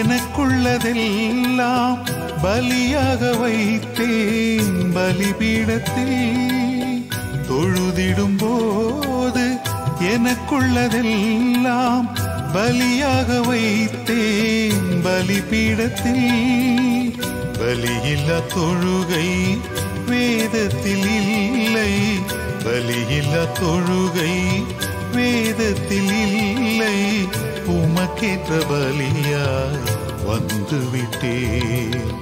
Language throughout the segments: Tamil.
எனக்குள்ளதெல்லாம் பலியாக வைத்தேன். பலிபீடத்தில் தொழுதிடும் போது எனக்குள்ளதெல்லாம் பலியாக வைத்தேன். பலிபீடத்தில் பலியில்லா தொழுகை வேதத்தில் இல்லை. பலியில்லா தொழுகை வேதத்தில் இல்லை. உமக்கேற்ற பலியாய் வந்து விட்டேன்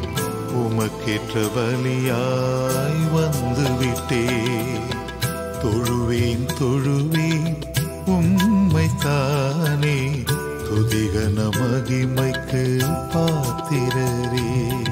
உமக்கேற்ற பலியாய் வந்து விட்டேன் தொழுவேன் தொழுவேன் உம்மைத்தானே. துதிகன மகிமைக்கு பாத்திரரே.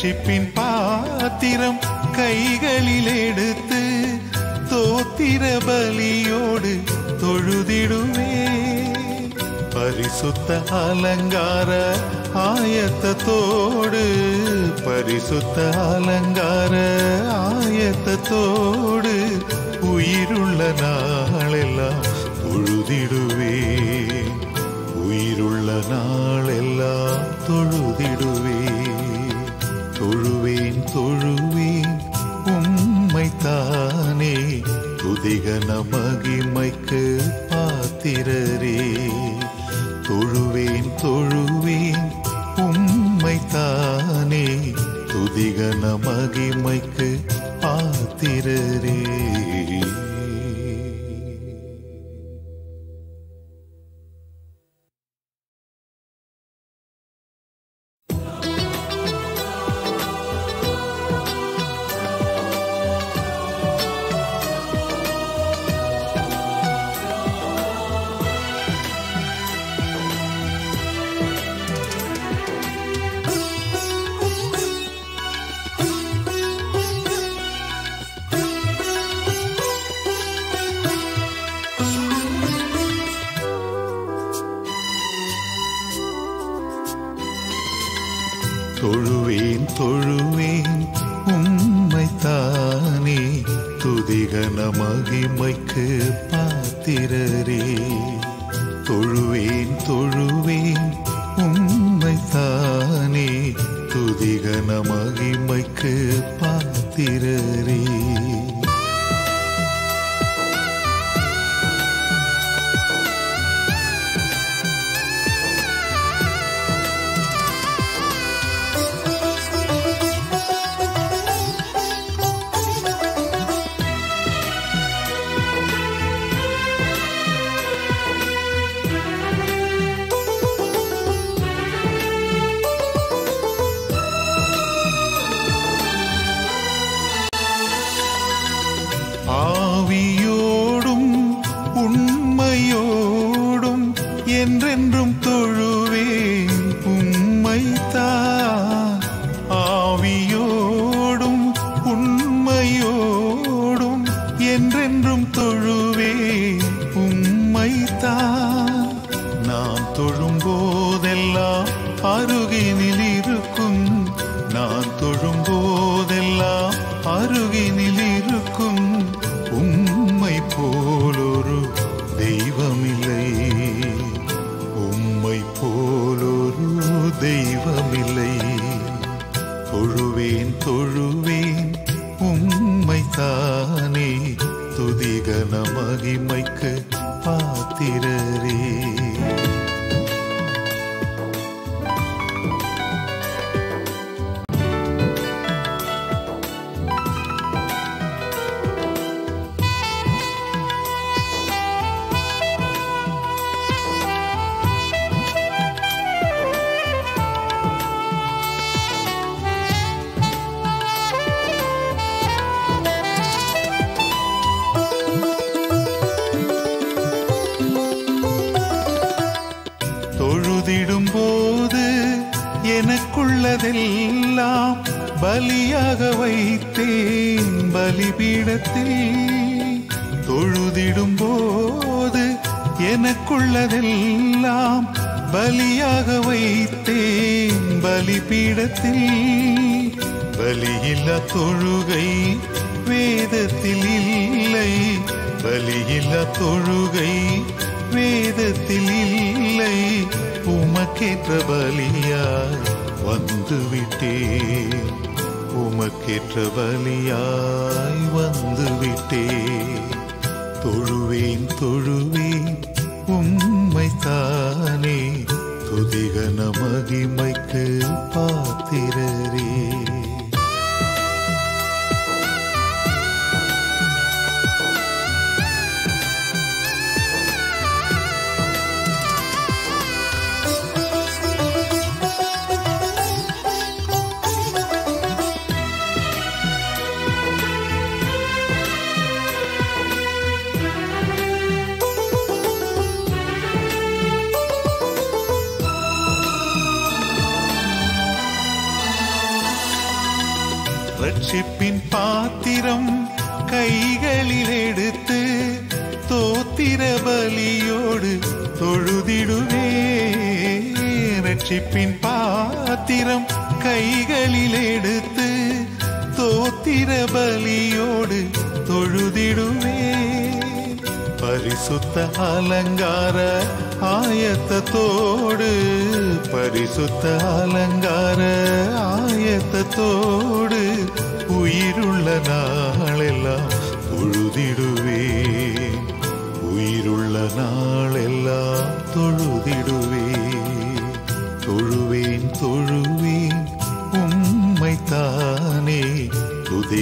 ரட்சிப்பின் பாத்திரம் கைகளில் எடுத்து தோத்திர பலியோடு தொழுதிடுவே பரிசுத்த அலங்கார ஆயத்தத்தோடு பரிசுத்த அலங்கார ஆயத்தத்தோடு உயிருள்ள நான் துதிகன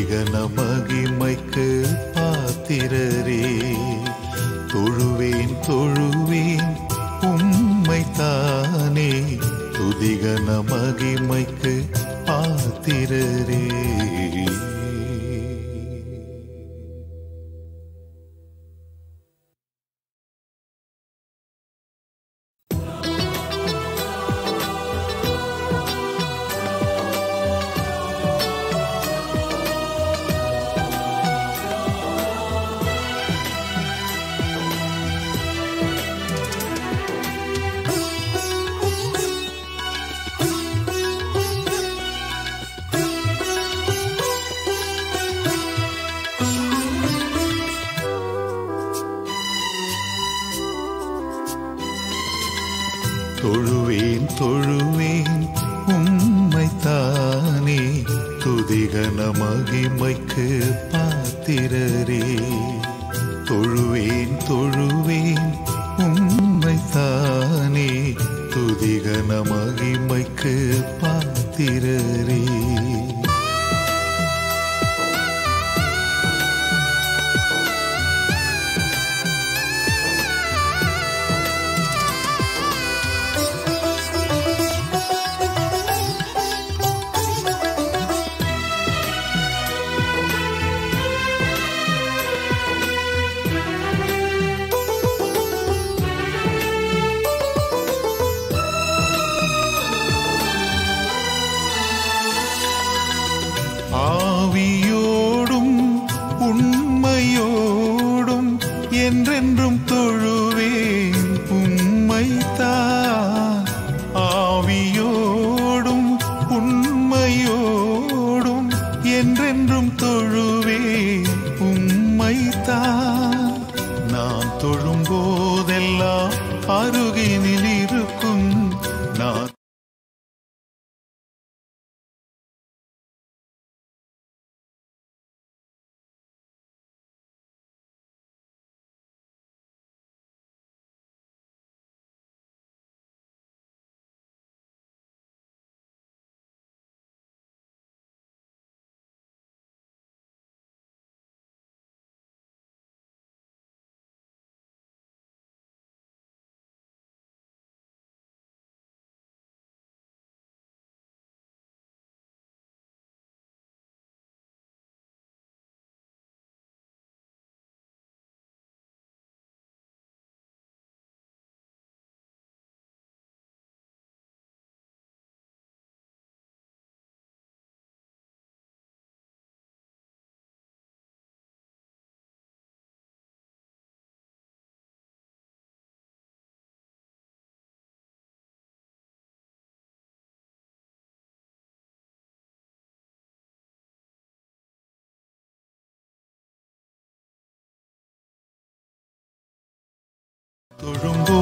துதிகன மகிமைக்கு பாத்திரரே. தொழுவேன் தொழுவேன் உம்மை தானே துதிகன மகிமைக்கு 都容不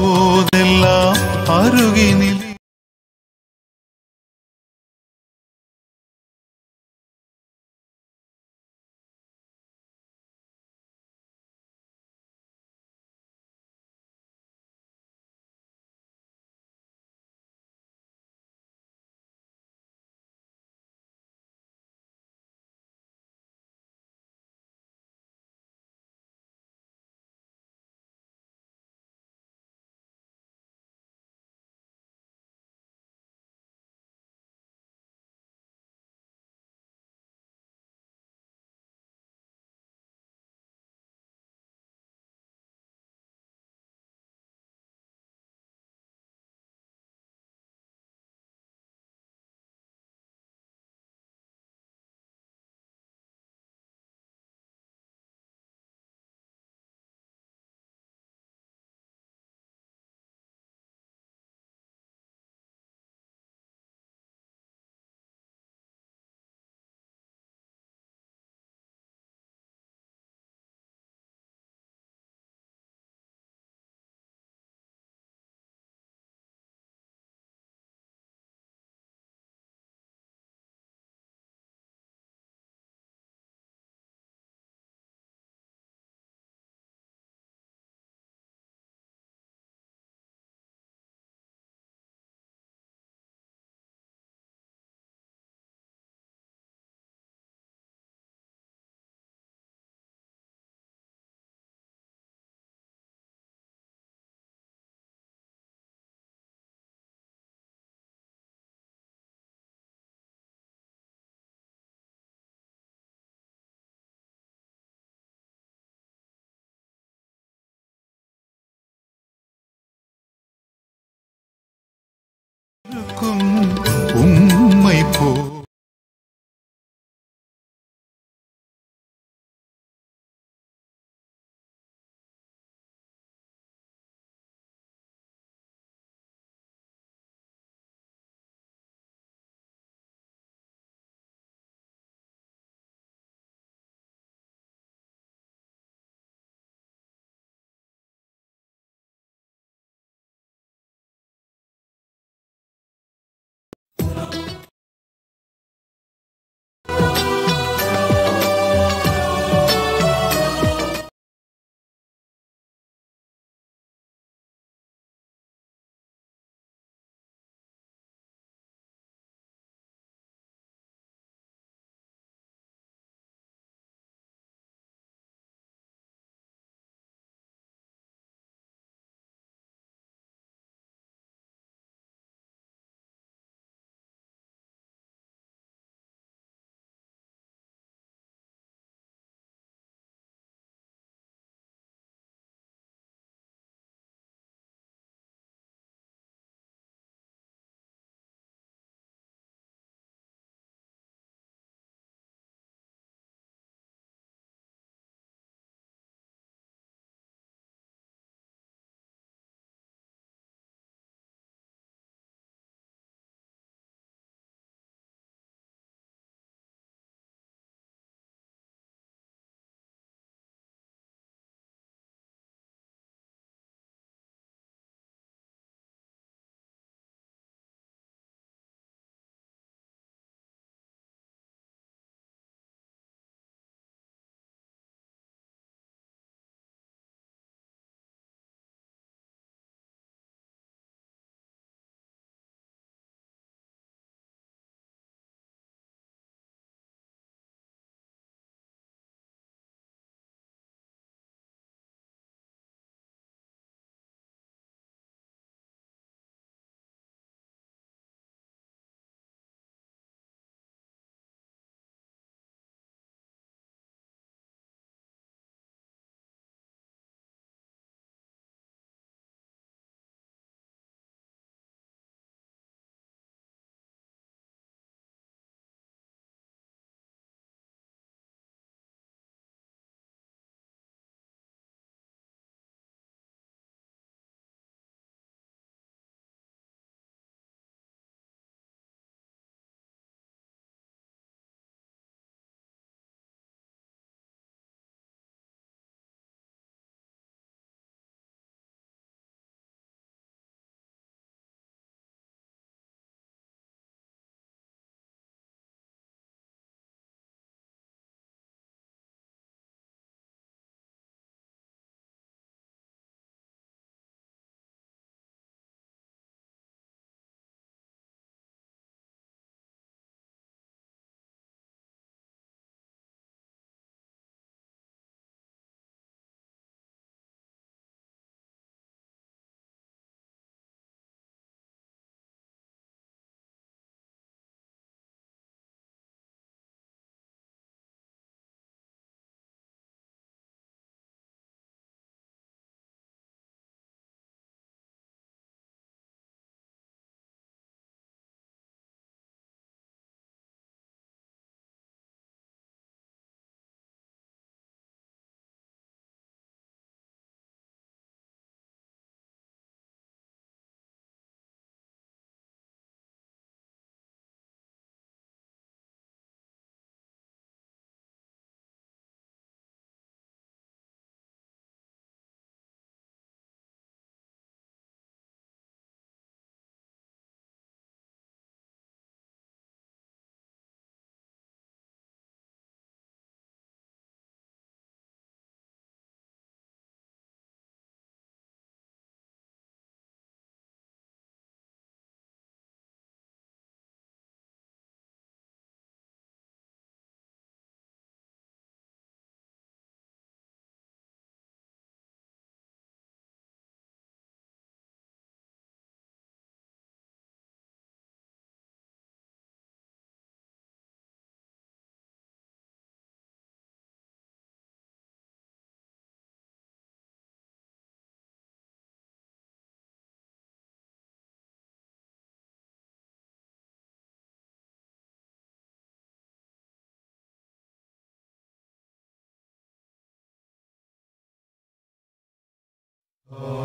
Oh.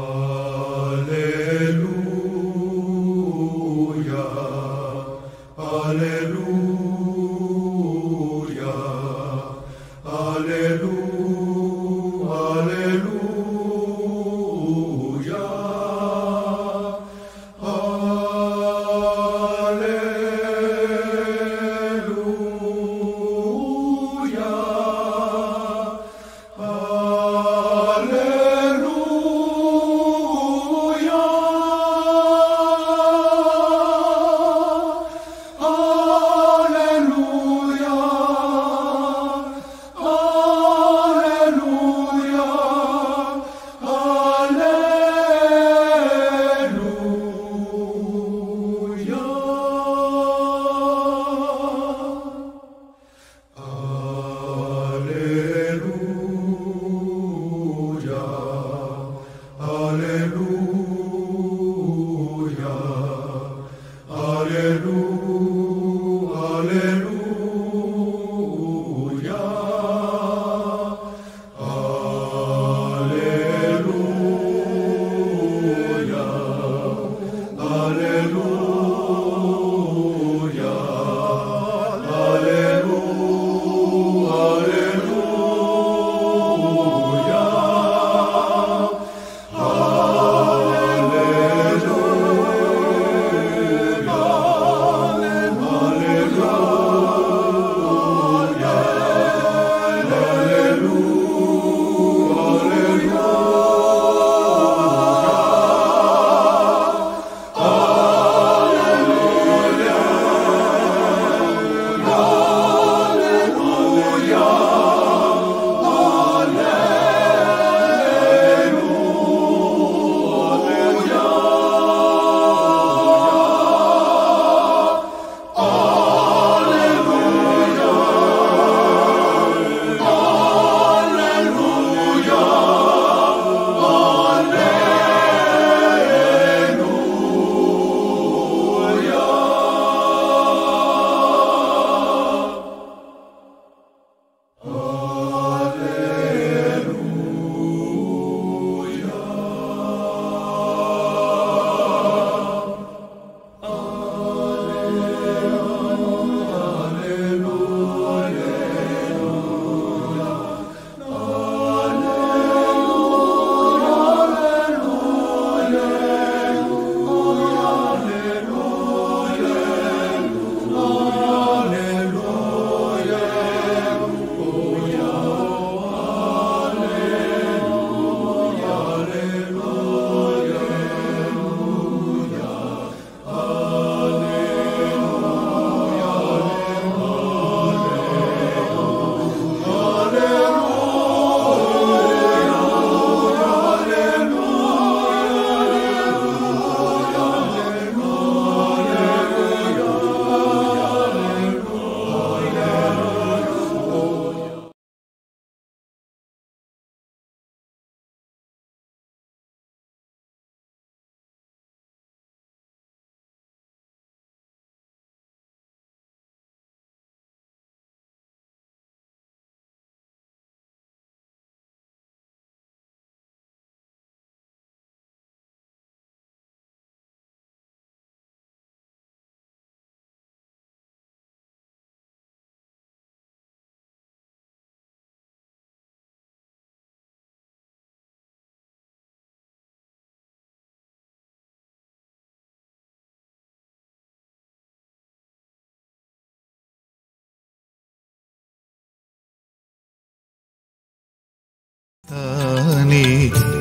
தானே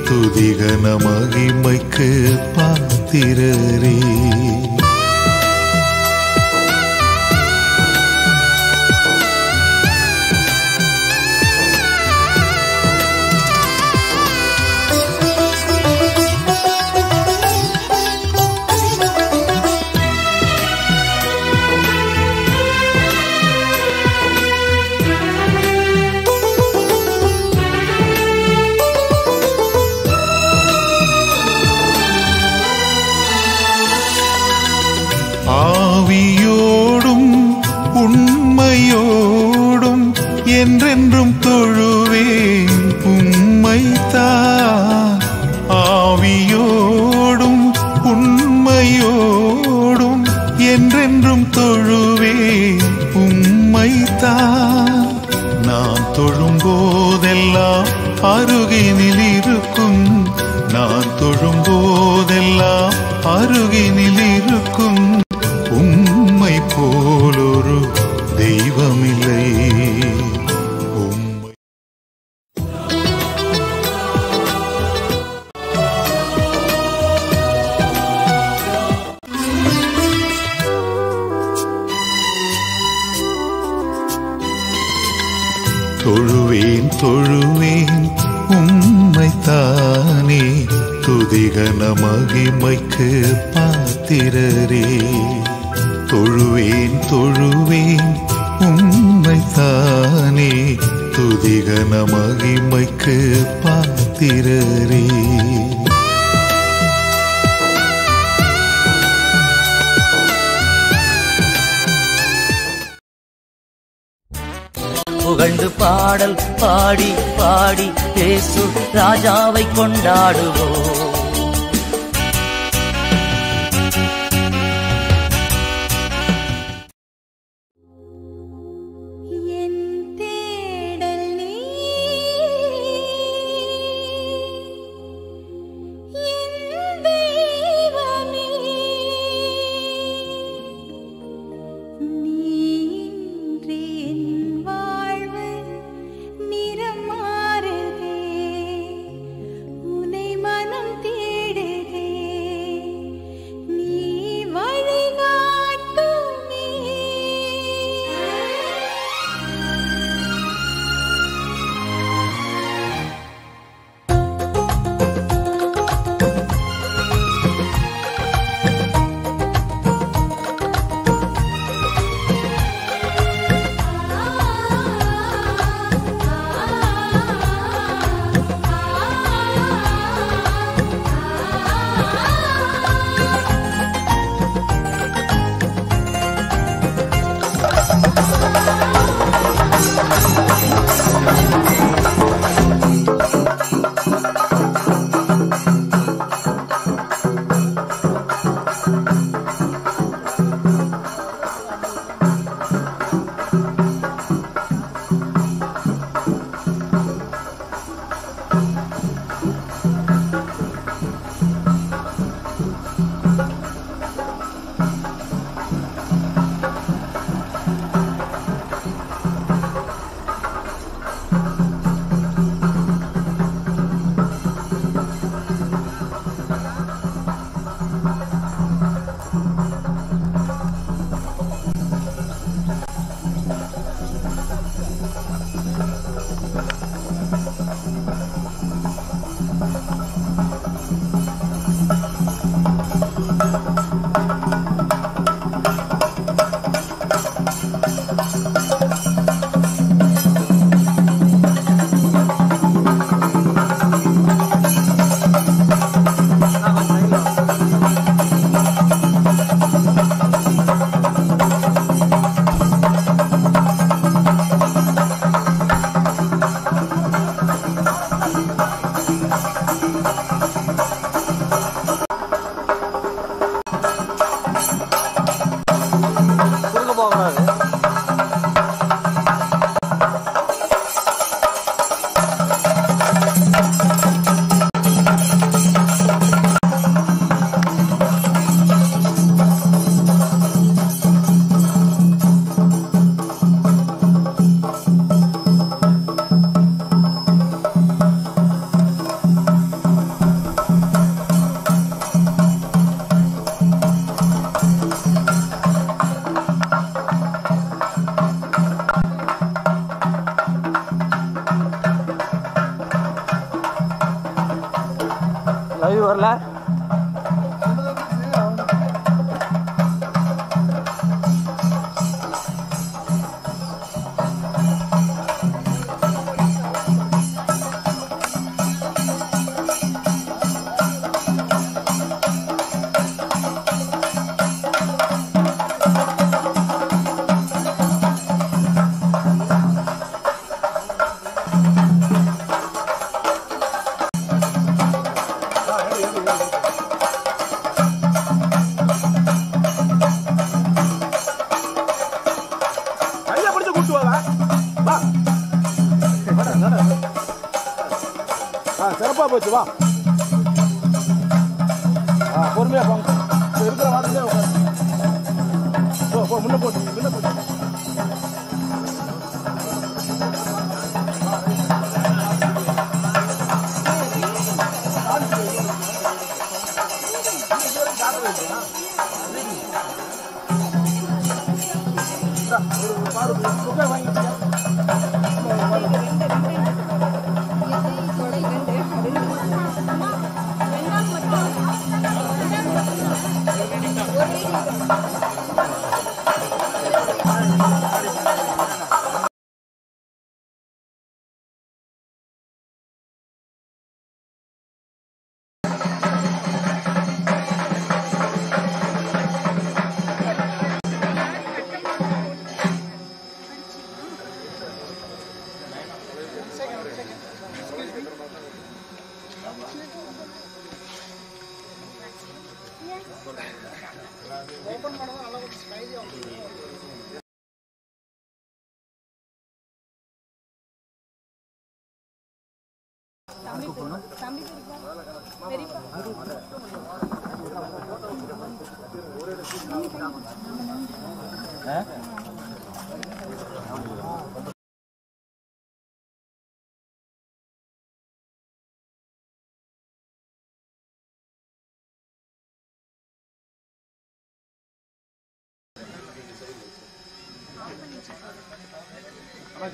துதிகன மகிமைக்கு பாத்திரரே.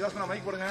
அண்ணா ஜோஸ்கண்ணா மைக் போடுங்க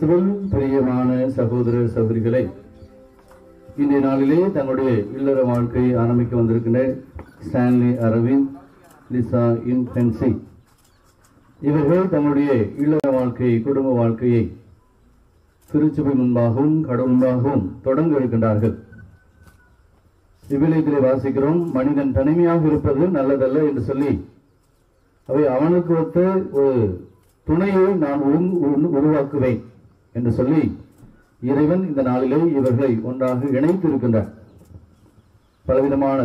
கிறிஸ்துவில் பிரியமான சகோதர சகோதரிகளை இன்றைய நாளிலே தங்களுடைய இல்லற வாழ்க்கையை ஆரம்பிக்க வந்திருக்கின்ற ஸ்டான்லி அரவிந்த் லிசா இன்ஃபென்சி இவர்கள் தங்களுடைய இல்லற வாழ்க்கையை குடும்ப வாழ்க்கையை திருச்சபை முன்பாகவும் கடவுள் முன்பாகவும் தொடங்க இருக்கின்றார்கள். இவ்விலயத்திலே வாசிக்கிறோம். மனிதன் தனிமையாக இருப்பது நல்லதல்ல என்று சொல்லி அவை அவனுக்கு ஒத்த ஒரு துணையை நான் உருவாக்குவேன். என்று சொல்லி இறைவன் இந்த நாளிலே இவர்களை ஒன்றாக இணைத்து இருக்கின்றார் பலவிதமான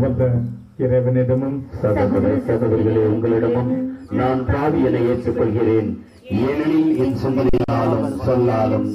வந்த இறைவனிடமும் சகோதர சகோதரிகளே உங்களிடமும் நான் பாவியனை ஏற்றுக்கொள்கிறேன். ஏனெனில் என் சிந்தனையாலும் சொல்லாலும்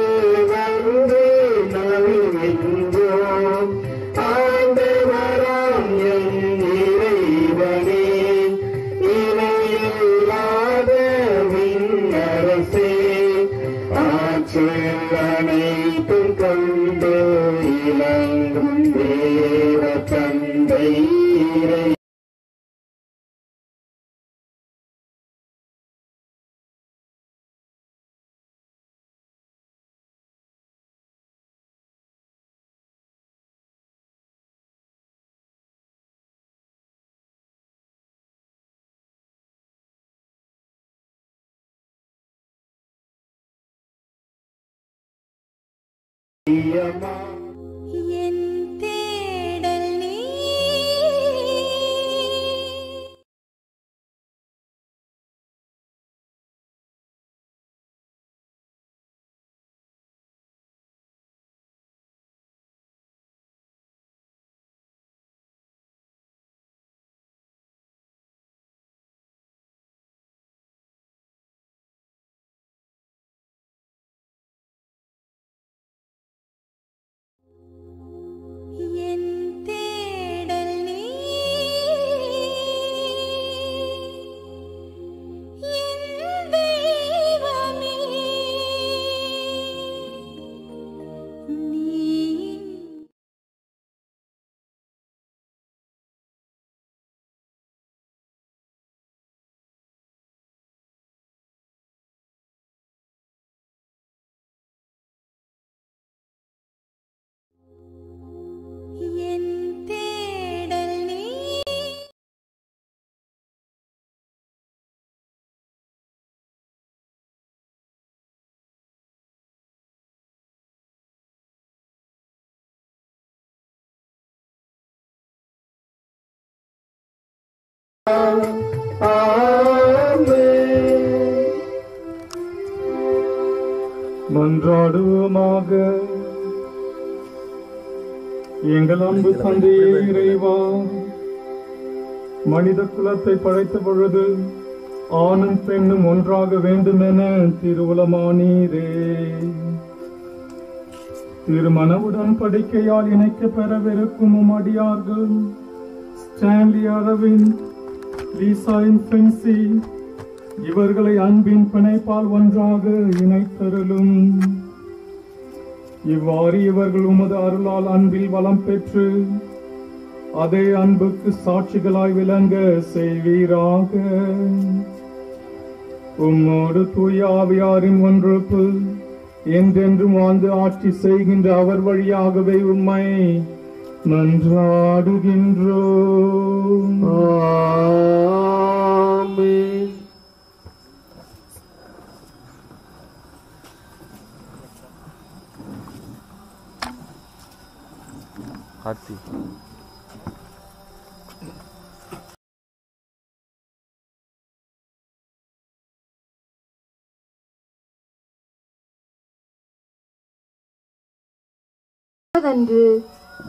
பிரியமா என் மன்றாடுவோமாக. எங்கள் அன்பு தந்தையே இறைவா மனித குலத்தை படைத்த பொழுது ஆணும் பெண்ணும் ஒன்றாக வேண்டுமென திருவுளமானீரே. திருவுலமானீரே திருமண உடன்படிக்கையால் இணைக்க பெறவிருக்கும் அடியார்கள் ஸ்டான்லி அரவிந்த் லீசா இன்ஃபென்சி இவர்களை அன்பின் பிணைப்பால் ஒன்றாக இணைத்தருளும். இவ்வாறு இவர்கள் உமது அருளால் அன்பில் வளம் பெற்று அதே அன்புக்கு சாட்சிகளாய் விளங்க செய்வீராக. உம்மோடு தூய ஆவியாரின் ஒன்றுப்பு என்றென்றும் வாழ்ந்து ஆட்சி செய்கின்ற அவர் வழியாகவே உம்மை மன்றாடுகின்றோம் கார்த்தி அன்று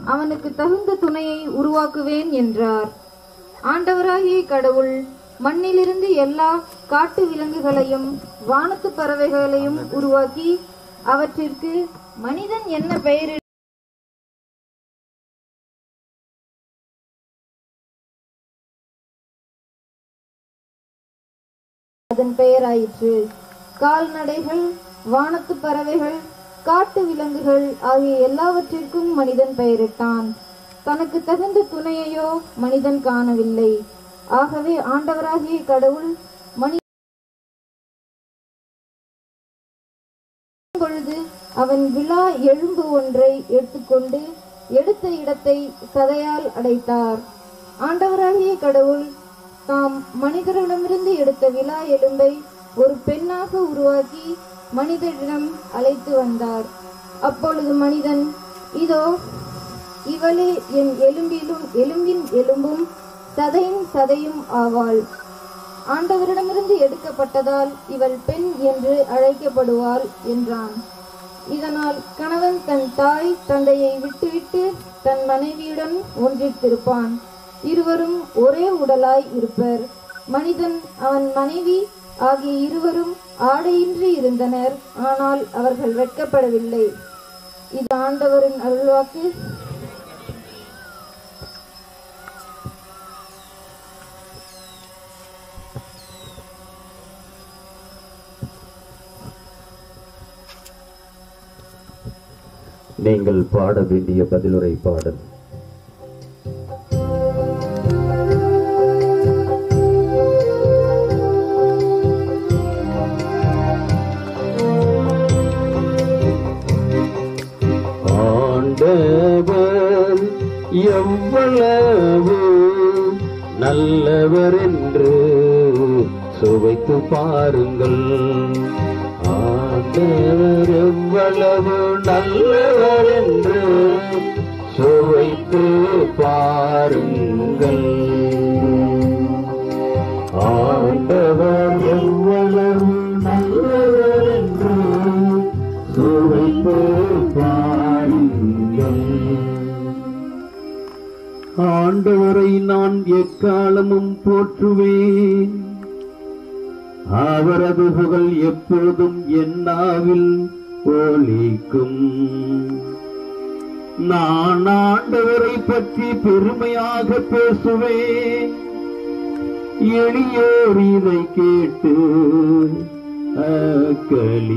அவனுக்கு தகுந்த துணையை உருவாக்குவேன் என்றார். ஆண்டவராகிய கடவுள் மண்ணிலிருந்து எல்லா காட்டு விலங்குகளையும் வானத்து பறவைகளையும் உருவாக்கி அவற்றிற்கு மனிதன் என்ன பெயரிட அதன் பெயராயிற்று. கால்நடைகள் வானத்து பறவைகள் காட்டு விலங்குகள் ஆகிய எல்லாவற்றிற்கும் மனிதன் பெயரிட்டான். தனக்கு தகுந்த துணையையோ மனிதன் காணவில்லை. ஆகவே ஆண்டவராகிய கடவுள் மனி பொழுது அவன் விழா எலும்பு ஒன்றை எடுத்துக்கொண்டு எடுத்த இடத்தை சதையால் அடைத்தார். ஆண்டவராகிய கடவுள் தாம் மனிதரிடமிருந்து எடுத்த விழா எலும்பை ஒரு பெண்ணாக உருவாக்கி மனிதனிடம் அழைத்து வந்தார். அப்பொழுது மனிதன் இதோ இவளே என் எலும்பிலும் எலும்பின் எலும்பும் சதையின் சதையும் ஆவாள். ஆண்டவரிடமிருந்து எடுக்கப்பட்டதால் இவள் பெண் என்று அழைக்கப்படுவாள் என்றான். இதனால் கணவன் தன் தாய் தந்தையை விட்டுவிட்டு தன் மனைவியுடன் ஒன்றித்திருப்பான். இருவரும் ஒரே உடலாய் இருப்பர். மனிதன் அவன் மனைவி ஆகிய இருவரும் ஆடையின்றி இருந்தனர் ஆனால் அவர்கள் வெட்கப்படவில்லை. இது ஆண்டவரின் அருள்வாக்கு. நீங்கள் பாட வேண்டிய பதிலுரை பாடல். ஆண்டவர் எவ்வளவு நல்லவர் என்று சுவைத்து பாருங்கள். ஆண்டவர் எவ்வளவு நல்லவர் என்று சுவைத்து பாருங்கள். ஆண்டவர் எவ்வளவு நல்லவர் என்று சுவைத்து ஆண்டவரை நான் எக்காலமும் போற்றுவேன். அவரது புகழ் எப்பொழுதும் என்னாவில் ஒலிக்கும். நான் ஆண்டவரை பற்றி பெருமையாக பேசுவேன். எளியோர் இதை கேட்டு அக்களிப்பேன்.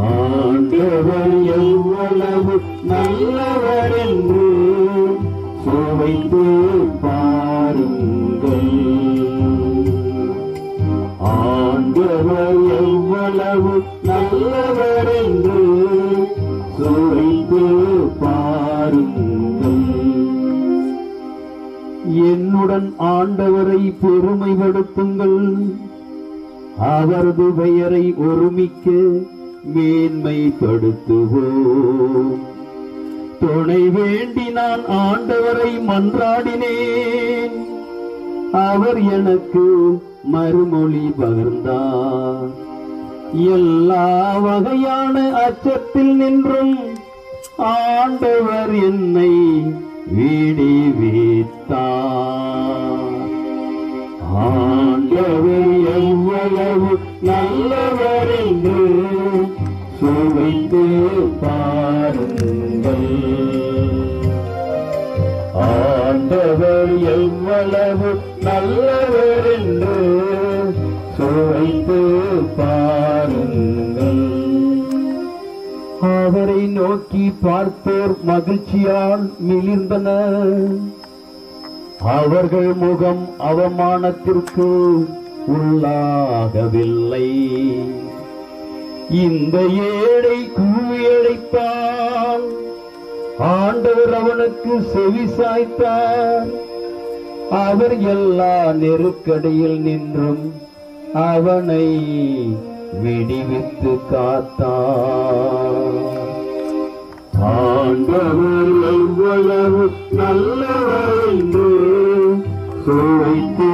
ஆண்டவர் எவ்வளவு நல்ல ஆண்டவரை பெருமைப்படுத்துங்கள். அவரது பெயரை ஒருமிக்க மேன்மைப்படுத்துவோம். துணை வேண்டி நான் ஆண்டவரை மன்றாடினேன். அவர் எனக்கு மறுமொழி பகிர்ந்தார் எல்லா வகையான அச்சத்தில் நின்றும் ஆண்டவர் என்னை விடுவித்தார் ஆண்டவர் எவ்வளவு நல்லவர் என்று சுவைத்து பாருங்கள். ஆண்டவர் எவ்வளவு நல்லவர் என்று சுவைத்து பாருங்கள். அவரை நோக்கி பார்ப்போர் மகிழ்ச்சியால் மிளிர்ந்தனர் அவர்கள் முகம் அவமானத்திற்கு உள்ளாகவில்லை. இந்த ஏழை கூவியழைத்தான் ஆண்டவர் அவனுக்கு செவி சாய்த்தார். அவர் எல்லா நெருக்கடியில் நின்றும் அவனை விடுவித்து காத்தார். ஆண்டவர் எவ்வளவு நல்லவர் என்று சுவைத்து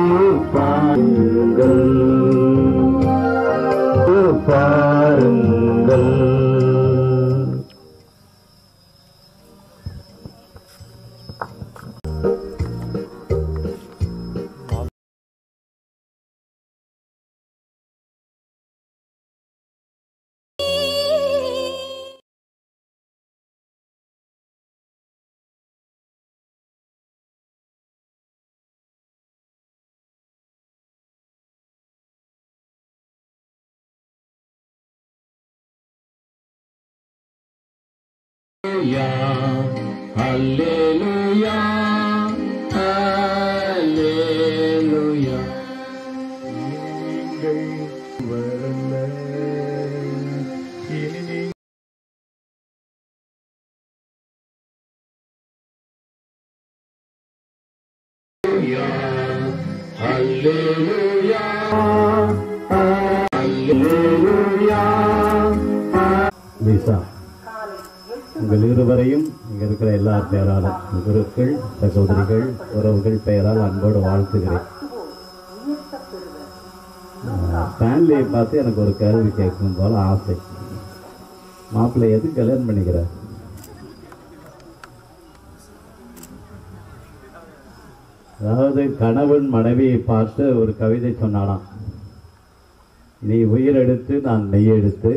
பாருங்கள். பாருங்கள். Hallelujah, எல்லார் பெயராலும் குருக்கள் சகோதரிகள் உறவுகள் பெயரால் அன்போடு வாழ்த்துகிறேன். ஃபேமிலியை பார்த்து எனக்கு ஒரு கேள்வி கேட்கணும் போல ஆசை. மாப்பிள்ளை எது கல்யாணம் பண்ணிக்கிறார்? அதாவது கணவன் மனைவியை பார்த்து ஒரு கவிதை சொன்னானாம். நீ உயிர் எடுத்து நான் மெய்யெடுத்து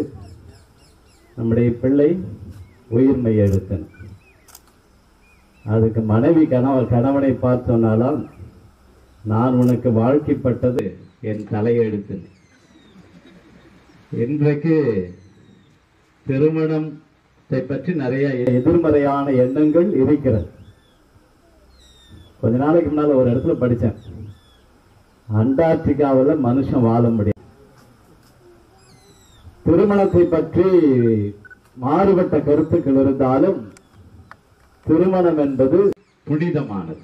நம்முடைய பிள்ளை உயிர் மெய்யெடுத்தன் அதுக்கு மனைவி கணவன் கணவனை பார்த்து சொன்னாலாம் நான் உனக்கு வாழ்க்கைப்பட்டது என் தலையெழுத்து. இன்றைக்கு திருமணத்தை பற்றி நிறைய எதிர்மறையான எண்ணங்கள் இருக்கிறது. கொஞ்ச நாளைக்கு முன்னால் ஒரு இடத்துல படித்தேன். அண்டார்டிகாவில் மனுஷன் வாழ முடியும் திருமணத்தை பற்றி மாறுபட்ட கருத்துக்கள் இருந்தாலும் திருமணம் என்பது புனிதமானது.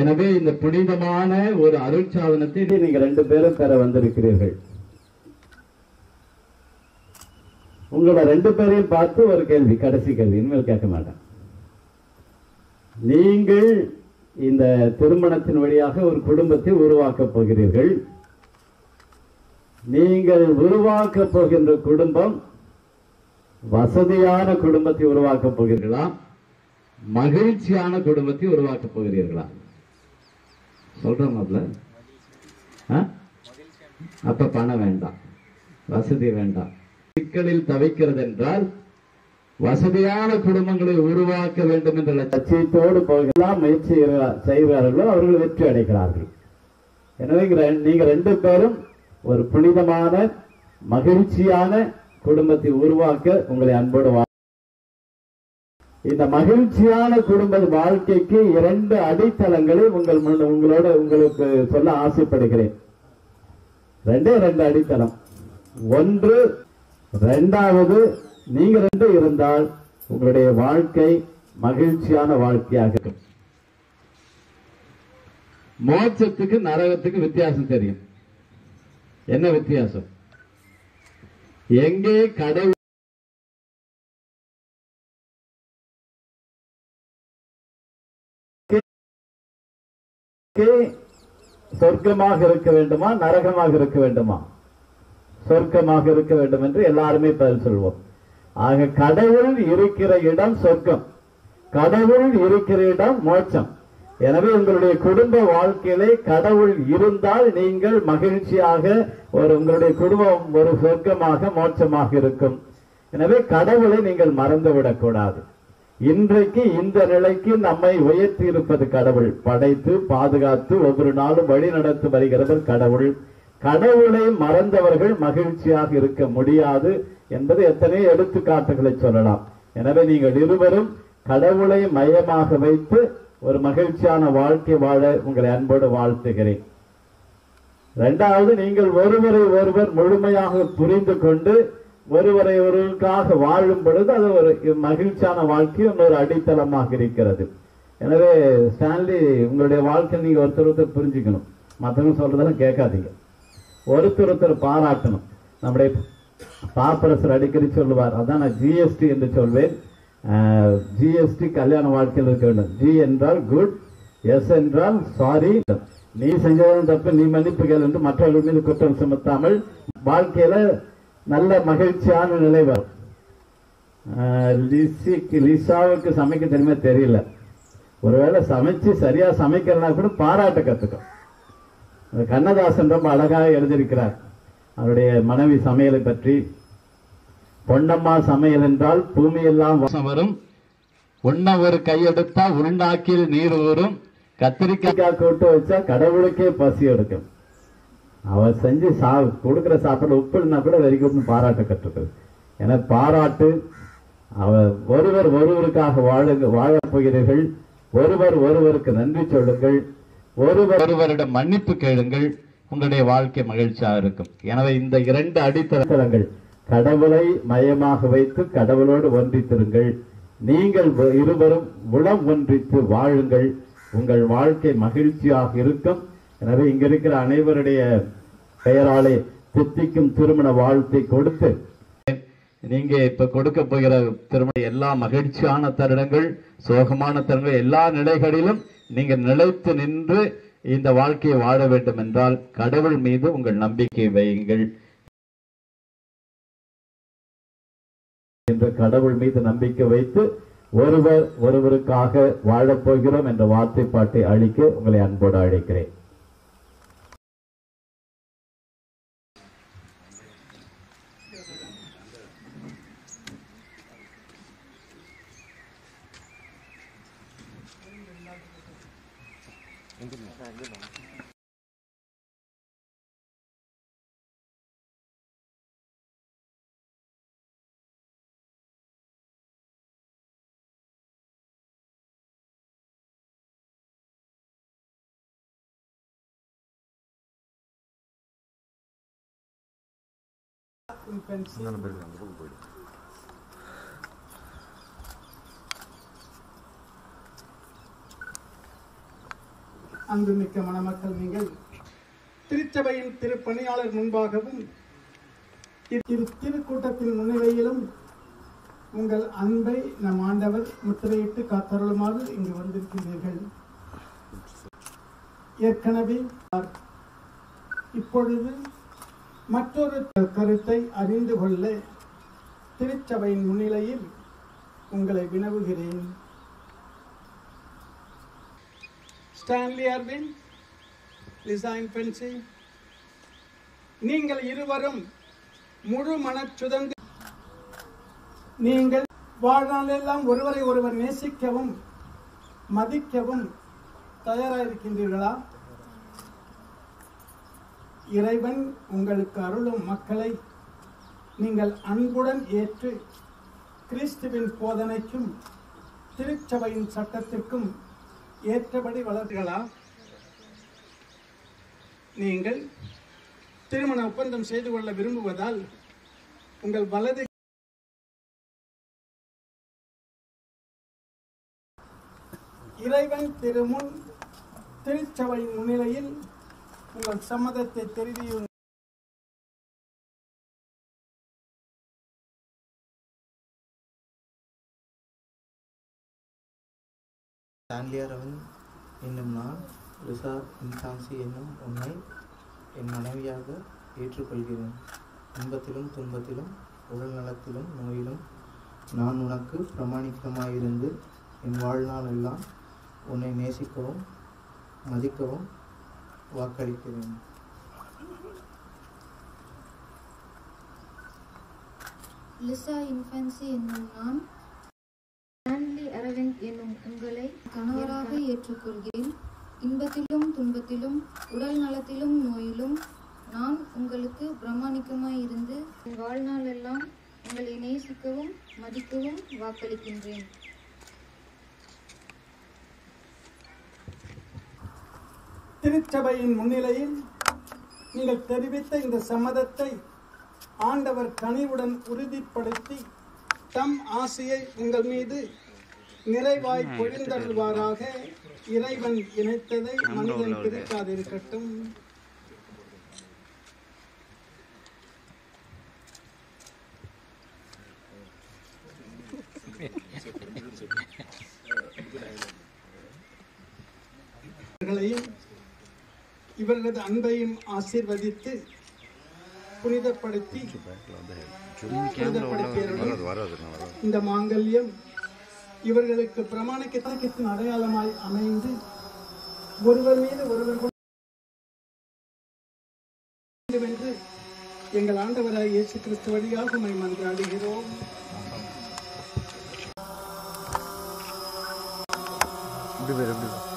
எனவே இந்த புனிதமான ஒரு அருட்சாதனத்தை நீங்க ரெண்டு பேரும் பெற வந்திருக்கிறீர்கள். உங்களோட ரெண்டு பேரையும் பார்த்து ஒரு கேள்வி கடைசி கேள்வி இனிமேல் கேட்க மாட்டேன். நீங்கள் இந்த திருமணத்தின் வழியாக ஒரு குடும்பத்தை உருவாக்கப் போகிறீர்கள். நீங்கள் உருவாக்கப் போகின்ற குடும்பம் வசதியான குடும்பத்தை உருவாக்கப் போகிறீர்களா? மகிழ்ச்சியான குடும்பத்தை உருவாக்கப் போகிறீர்களா? சொல்றேன் மாப்ள அப்ப பணம் வேண்டாம். வசதி வேண்டாம். சிக்கலில் தவிக்கிறது என்றால் வசதியான குடும்பங்களை உருவாக்க வேண்டும் என்ற லட்சியத்தோடு போகலாம் முயற்சி செய்வார்களோ செய்கிறார்களோ அவர்கள் வெற்றி அடைகிறார்கள். எனவே நீங்க ரெண்டு பேரும் ஒரு புனிதமான மகிழ்ச்சியான குடும்பத்தை உருவாக்க உங்களை அன்போடு இந்த மகிழ்ச்சியான குடும்ப வாழ்க்கைக்கு இரண்டு அடித்தளங்களை உங்கள் முன் உங்களோட உங்களுக்கு சொல்ல ஆசைப்படுகிறேன். ரெண்டே ரெண்டு அடித்தளம். ஒன்று ரெண்டாவது நீங்க ரெண்டு இருந்தால் உங்களுடைய வாழ்க்கை மகிழ்ச்சியான வாழ்க்கையாக இருக்கும். மோட்சத்துக்கு நரகத்துக்கு வித்தியாசம் தெரியும். என்ன வித்தியாசம்? எங்கே கடவுள் சொர்க்கமாக இருக்க வேண்டுமா? நரகமாக இருக்க வேண்டுமா? சொர்க்கமாக இருக்க வேண்டும் என்று எல்லாருமே பதில் சொல்வோம். ஆக கடவுள் இருக்கிற இடம் சொர்க்கம். கடவுள் இருக்கிற இடம் மோட்சம். எனவே உங்களுடைய குடும்ப வாழ்க்கையிலே கடவுள் இருந்தால் நீங்கள் மகிழ்ச்சியாக ஒரு உங்களுடைய குடும்பம் ஒரு சொர்க்கமாக மோட்சமாக இருக்கும். எனவே கடவுளை நீங்கள் மறந்துவிடக் கூடாது இன்றைக்கு இந்த நிலைக்கு நம்மை உயர்த்தி இருப்பது கடவுள். படைத்து பாதுகாத்து ஒவ்வொரு நாளும் வழி நடத்தி வருகிறவர் கடவுள். கடவுளை மறந்தவர்கள் மகிழ்ச்சியாக இருக்க முடியாது என்பது எத்தனையோ எடுத்துக்காட்டுகளை சொல்லலாம். எனவே நீங்கள் இருவரும் கடவுளை மையமாக வைத்து ஒரு மகிழ்ச்சியான வாழ்க்கை வாழ உங்களை அன்போடு வாழ்த்துகிறேன். இரண்டாவது நீங்கள் ஒருவரை ஒருவர் முழுமையாக புரிந்து கொண்டு ஒருவரை ஒருவருக்காக வாழும் பொழுது அது ஒரு மகிழ்ச்சியான வாழ்க்கை இன்னொரு அடித்தளமாக இருக்கிறது. எனவே ஸ்டான்லி உங்களுடைய வாழ்க்கை நீங்க ஒருத்தர் ஒருத்தர் புரிஞ்சுக்கணும். மற்றவங்க சொல்றதெல்லாம் கேட்காதீங்க. ஒருத்தர் ஒருத்தர் பாராட்டணும். நம்முடைய பாப்பரசர் அடிக்கடி சொல்லுவார் அதான் நான் ஜிஎஸ்டி என்று சொல்வேன். ஜிஎஸ்டி கல்யாண வாழ்க்கையில் இருக்க வேண்டும். ஜி என்றால் குட் எஸ் என்றால் சாரி நீ செஞ்சதும் தப்பு நீ மன்னிப்புகள் என்று மற்றவர்கள் மீது குற்றம் சுமத்தாமல் வாழ்க்கையில நல்ல மகிழ்ச்சியான நிலை வரும். ஆஹ் லிசிக்கு லிசாவுக்கு சமைக்க தெரியுமா? தெரியல. ஒருவேளை சமைச்சு சரியா சமைக்கிறனா கூட பாராட்ட கத்துக்கும். கண்ணதாசன் ரொம்ப அழகாக எழுதியிருக்கிறார். அவருடைய மனைவி சமையலை பற்றி பொன்னம்மா சமையல் என்றால் பூமியெல்லாம் வாசம் வரும். உண்ண ஒரு கையெடுத்தா உருண்டாக்கில் நீர் ஊறும். கத்திரிக்காய் கூட்டு வச்சா கடவுளுக்கே பசி எடுக்கும். அவ செஞ்சு சா கொடுக்கிற சாப்பாடு உப்பு இல்லைன்னா கூட வெரி குட்னு பாராட்ட கற்றுக்கிறது என பாராட்டு. அவ ஒருவர் ஒருவருக்காக வாழுங்க வாழப் போகிறீர்கள். ஒருவர் ஒருவருக்கு நன்றி சொல்லுங்கள். ஒருவர் ஒருவரிடம் மன்னிப்பு கேளுங்கள். உங்களுடைய வாழ்க்கை மகிழ்ச்சியாக இருக்கும். எனவே இந்த இரண்டு அடித்தளங்கள் கடவுளை மையமாக வைத்து கடவுளோடு ஒன்றித்திருங்கள். நீங்கள் இருவரும் உளம் ஒன்றித்து வாழுங்கள். உங்கள் வாழ்க்கை மகிழ்ச்சியாக இருக்கும். எனவே இங்க இருக்கிற அனைவருடைய பெயராலே தித்திக்கும் திருமண வாழ்த்தை கொடுத்து நீங்க இப்ப கொடுக்க போகிற திருமண எல்லா மகிழ்ச்சியான தருணங்கள் சோகமான தருணங்கள் எல்லா நிலைகளிலும் நீங்க நிலைத்து நின்று இந்த வாழ்க்கையை வாழ வேண்டும் என்றால் கடவுள் மீது உங்கள் நம்பிக்கை வையுங்கள். என்ற கடவுள் மீது நம்பிக்கை வைத்து ஒருவர் ஒருவருக்காக வாழப்போகிறோம் என்ற வார்த்தை பாட்டை அளிக்க உங்களை அன்போடு அழைக்கிறேன். அன்புமிக்க மணமக்கள் நீங்கள் திருச்சபையின் திருப்பணியாளர் முன்பாகவும் இரு திருக்கூட்டத்தின் முன்னிலையிலும் உங்கள் அன்பை நம் ஆண்டவர் முத்திரையிட்டு காத்தருளுமாறு இங்கு வந்திருக்கிறீர்கள். ஏற்கனவே இப்பொழுது மற்றொரு கருத்தை அறிந்து கொள்ள திருச்சபையின் முன்னிலையில் உங்களை வினவுகிறேன். ஸ்டான்லி அர்வின் லிசாயின் பென்சி. நீங்கள் இருவரும் முழு மனச்சுதந்து நீங்கள் வாழ்நாளெல்லாம் ஒருவரை ஒருவர் நேசிக்கவும் மதிக்கவும் தயாராக இருக்கின்றீர்களா இறைவன் உங்களுக்கு அருளும் மக்களை நீங்கள் அன்புடன் ஏற்று கிறிஸ்துவின் போதனைக்கும் திருச்சபையின் சட்டத்திற்கும் ஏற்றபடி வளர்த்துகளா நீங்கள் திருமண ஒப்பந்தம் செய்து கொள்ள விரும்புவதால் உங்கள் வலது இறைவன் திருமுன் திருச்சபையின் முன்னிலையில் உங்கள் சம்மதத்தை தெரிவியுங்கள். ஸ்டான்லி என்னும் நான் லிசா இன்சான்சி என்னும் உன்னை என் மனைவியாக ஏற்றுக்கொள்கிறேன். இன்பத்திலும் துன்பத்திலும் உடல் நலத்திலும் நோயிலும் நான் உனக்கு பிரமாணிக்கமாயிருந்து என் வாழ்நாள் எல்லாம் உன்னை நேசிக்கவும் மதிக்கவும் வாக்களிக்கிறேன். லிசா இன்ஃபன்சி என்னும் நான் ஸ்டான்லி அரவிந்த் என்னும் உங்களை கணவராக ஏற்றுக்கொள்கிறேன். இன்பத்திலும் துன்பத்திலும் உடல் நலத்திலும் நோயிலும் நான் உங்களுக்கு பிரமாணிக்கமாய் இருந்து என் வாழ்நாளெல்லாம் உங்களை நேசிக்கவும் மதிக்கவும் வாக்களிக்கின்றேன். திருச்சபையின் முன்னிலையில் நீங்கள் தெரிவித்த இந்த சம்மதத்தை ஆண்டவர் கனிவுடன் உறுதிப்படுத்தி தம் ஆசையை உங்கள் மீது நிறைவாய் பொழிந்தருள்வாராக. இறைவன் இணைத்ததை மனிதன் பிரிக்காதிருக்கட்டும். இவர்களையும் இவர்களது அன்பையும் ஆசீர்வதித்து புனிதப்படுத்தி இந்த மாங்கல்யம் இவர்களுக்கு பிரமாணிக்க அடையாளமாய் அமைந்து ஒருவர் மீது ஒருவர் என்று எங்கள் ஆண்டவராய் இயேசு கிறிஸ்து வழியாக உம்மை மன்றாடுகிறோம். ஆவியே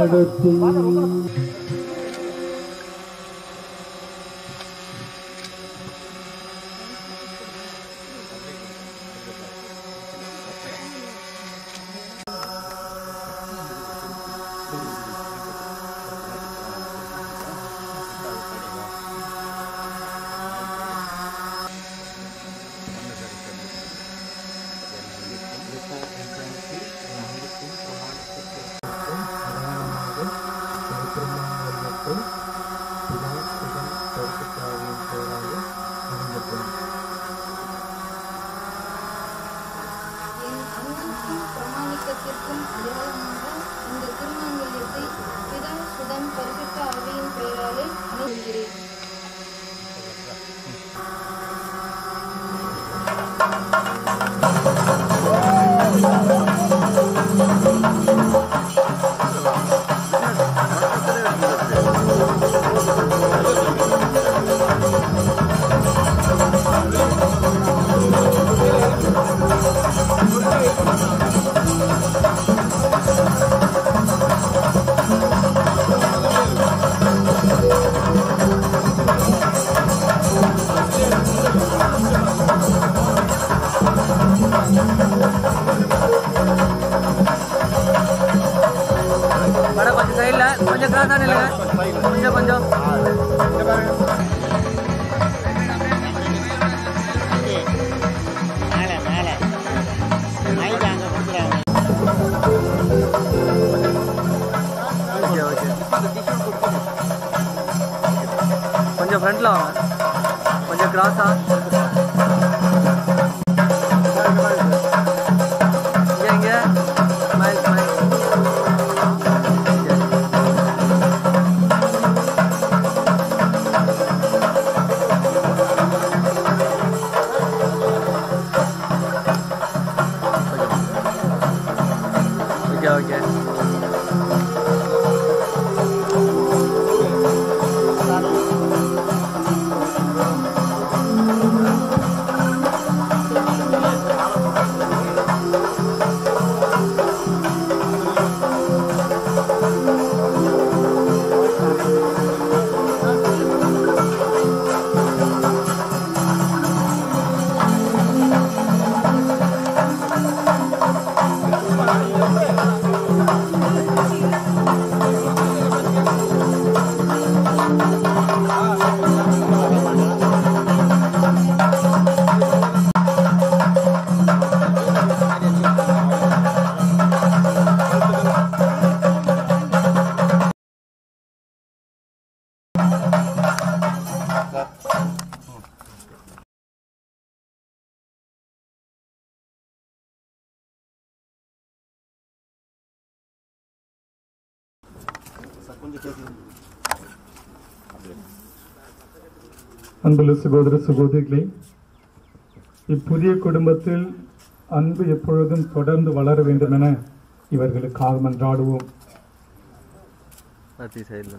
என்னை நடத்தும் அன்புள்ள சகோதர சகோதரிகளே இப்புதிய குடும்பத்தில் அன்பு எப்பொழுதும் தொடர்ந்து வளர வேண்டும் என இவர்களுக்காக மன்றாடுவோம் அத்தி சைடில்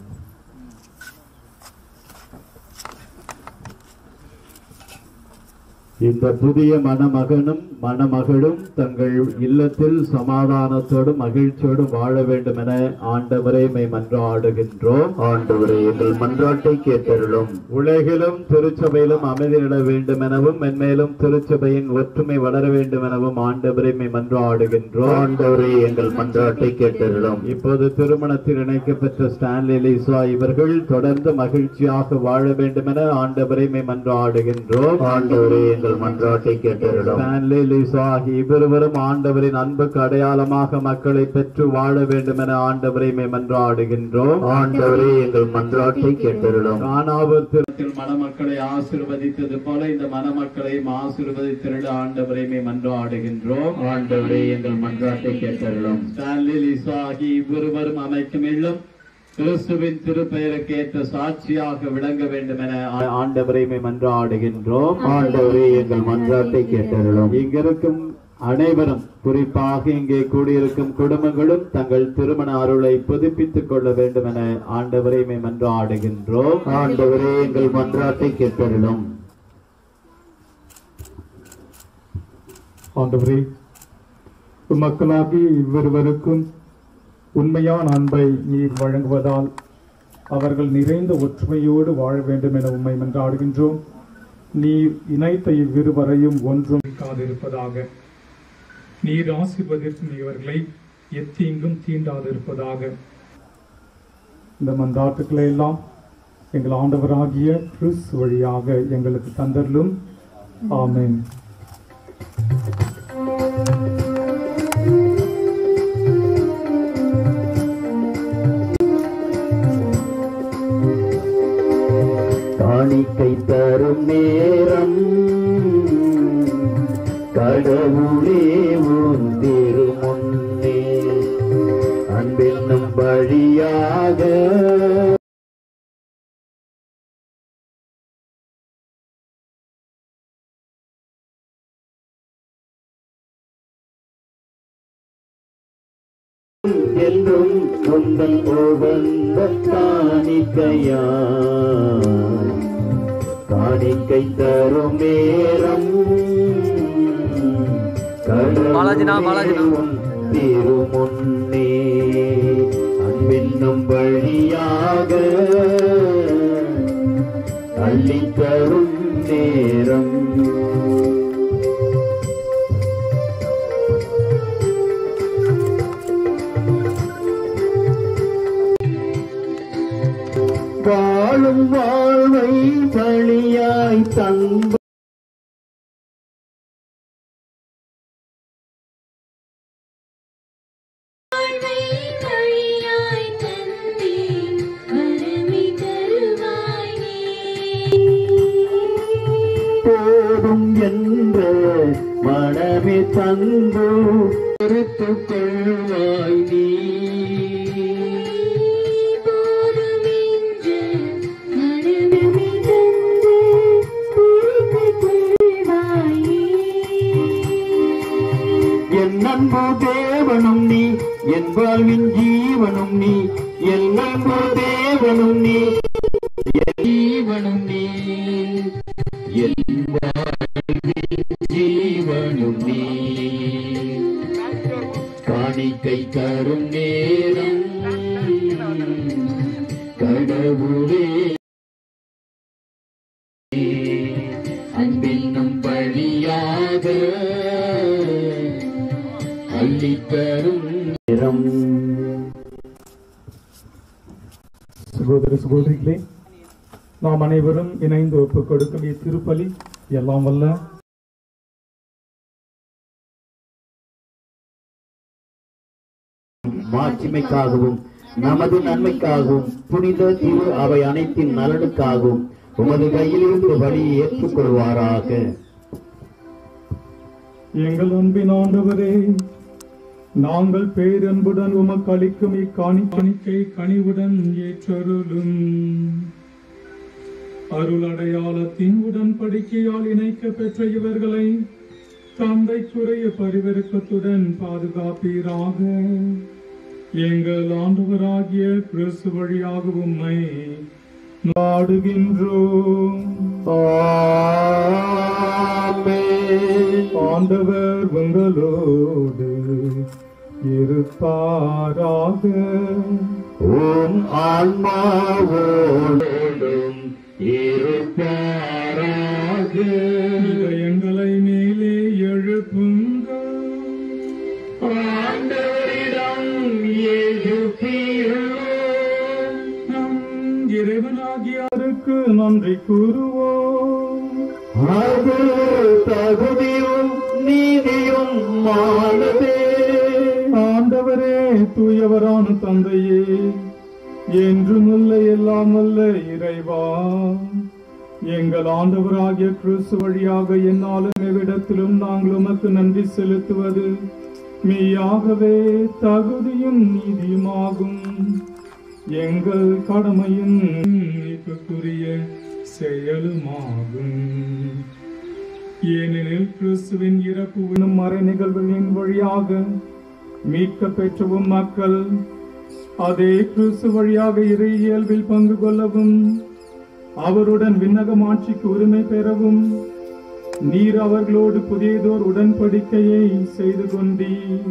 இந்த புதிய மணமகனும் மணமகளும் தங்கள் இல்லத்தில் சமாதானத்தோடும் மகிழ்ச்சியோடும் வாழ வேண்டும் என ஆண்டவரை மை மன்றாடுகின்றோம். ஆண்டவரே எங்கள் மன்றாட்டை கேட்டருளும். உலகிலும் திருச்சபையிலும் அமைதி நில வேண்டும் எனவும் மென்மேலும் திருச்சபையின் ஒற்றுமை வளர வேண்டும் எனவும் ஆண்டவரை மை மன்றாடுகின்றோம். ஆண்டவரே எங்கள் மன்றாட்டை கேட்டருளும். இப்போது திருமணத்தில் இணைக்கப்பெற்ற ஸ்டான்லி லிசா இவர்கள் தொடர்ந்து மகிழ்ச்சியாக வாழ வேண்டும் என ஆண்டவரை மை மன்றாடுகின்றோம். ஆண்டவரே எங்கள் மன்றாட்டை இருவரும் ஆண்டவரின் அன்புக்கு அடையாளமாக மக்களை பெற்று வாழ வேண்டும் என ஆண்டவரை மன்றாடுகின்றோம். ஆண்டவரே எங்கள் மன்றாட்டை கேட்டருளும். காணாவூர் திருத்தில் மணமக்களை ஆசிர்வதித்தது போல இந்த மணமக்களையும் ஆசிர்வதித்திருட ஆண்டவரை மன்றாடுகின்றோம். ஆண்டவரே எங்கள் மன்றாட்டை கேட்டருளும். ஸ்டான்லி லிசா ஆகிய இவ்விருவரும் அமைக்கும் இல்லம் கிறிஸ்துவின் திருப்பெயருக்கு ஏற்ற சாட்சியாக விளங்க வேண்டும் என ஆண்டவரை மன்றாடுகின்றோம். ஆண்டவரே எங்கள் மன்றாட்டை கேட்டருளும். இங்கிருக்கும் அனைவரும் குறிப்பாக இங்கே கூடியிருக்கும் குடும்பங்களும் தங்கள் திருமண அருளை புதுப்பித்துக் கொள்ள வேண்டும் என ஆண்டவரை மன்றாடுகின்றோம். ஆண்டவரே எங்கள் மன்றாட்டை கேட்டருளும். ஆண்டவரே மக்களாகி இவ்விருவருக்கும் உண்மையான அன்பை நீர் வழங்குவதால் அவர்கள் நிறைந்த ஒற்றுமையோடு வாழ வேண்டும் என உண்மை மன்றாடுகின்றோம். நீர் இணைத்த இவ்விருவரையும் ஒன்றும் இருப்பதாக நீர் ஆசீர்வதிக்கும் இவர்களை எத்தீங்கும் தீண்டாதிருப்பதாக. இந்த மந்தாட்டுக்களை எல்லாம் எங்கள் ஆண்டவராகிய கிறிஸ் வழியாக எங்களுக்கு தந்தரலும் ஆமேன். காணிக்கை தரும் நேரம். கடவுளே உன் திருமுன்னே. அன்பென்னும் வழியாக. என்றும் உங்கள் உகந்த காணிக்கையாய் காணிக்கை தரும் நேரம் பாலாஜினா, பாலாஜினா. திருமுன்னே. அன்பென்னும் வழியாக அள்ளித்தரும் நேரம். வாழும் வாழ்வை தளியாய் தந்த வாழ்வின் ஜீவனும் நீ. எல்லாம் தேவனும் நீ. ஜீவனும் நீ. எல்லாம் வல்ல. மாட்சிமைக்காகவும் நமது நன்மைக்காகவும் புனித திரு அவை அனைத்தின் நலனுக்காகவும் உமது கையிலிருந்து வழியை ஏற்றுக்கொள்வாராக. எங்கள் அன்பின் ஆண்டவரே நாங்கள் பேரன்புடன் உமக்கு அளிக்கும் இக்காணி காணிக்கை கனிவுடன் ஏற்றருளும். அருள் அடையாளத்தின் உடன்படிக்கையால் இணைக்க பெற்ற இவர்களை தந்தைக்குரிய பரிவருக்கத்துடன் பாதுகாப்பீராக. எங்கள் ஆண்டவராகிய கிறிஸ்து வழியாக உம்மை நாடுகின்றோம். ஆண்டவர் உங்களோடு இருப்பாராக. ஓம் ஆன்மாவோடும் இருப்பாராக. இதயங்களை மேலே எழுப்புங்கள் ஆண்டவரிடம் எழுப்பியுள்ளோம். நம் இறைவனாகியாருக்கு நன்றி கூறுவோம். அது தகுதியும் நீதியும் மானதே ஆண்டவரே தூயவரான தந்தையே. என்றும் அல்ல எல்லாம் அல்ல இறைவா. எங்கள் ஆண்டவராகிய கிறிஸ்து வழியாக என்னாலும் எவ்விடத்திலும் நாங்கள் உமக்கு நன்றி செலுத்துவது மெய்யாகவே தகுதியும் நீதியுமாகும். எங்கள் கடமையும் நீக்குரிய செயலுமாகும். ஏனெனில் கிறிஸ்துவின் இறப்பு மறை நிகழ்வுகளின் வழியாக மீட்க பெற்றவும் மக்கள் அதே கிறிஸ்து வழியாக இறை இயல்பில் பங்கு கொள்ளவும் அவருடன் விண்ணகம் ஆட்சிக்கு உரிமை பெறவும் நீர் அவர்களோடு புதியதோர் உடன்படிக்கையை செய்து கொண்டீர்.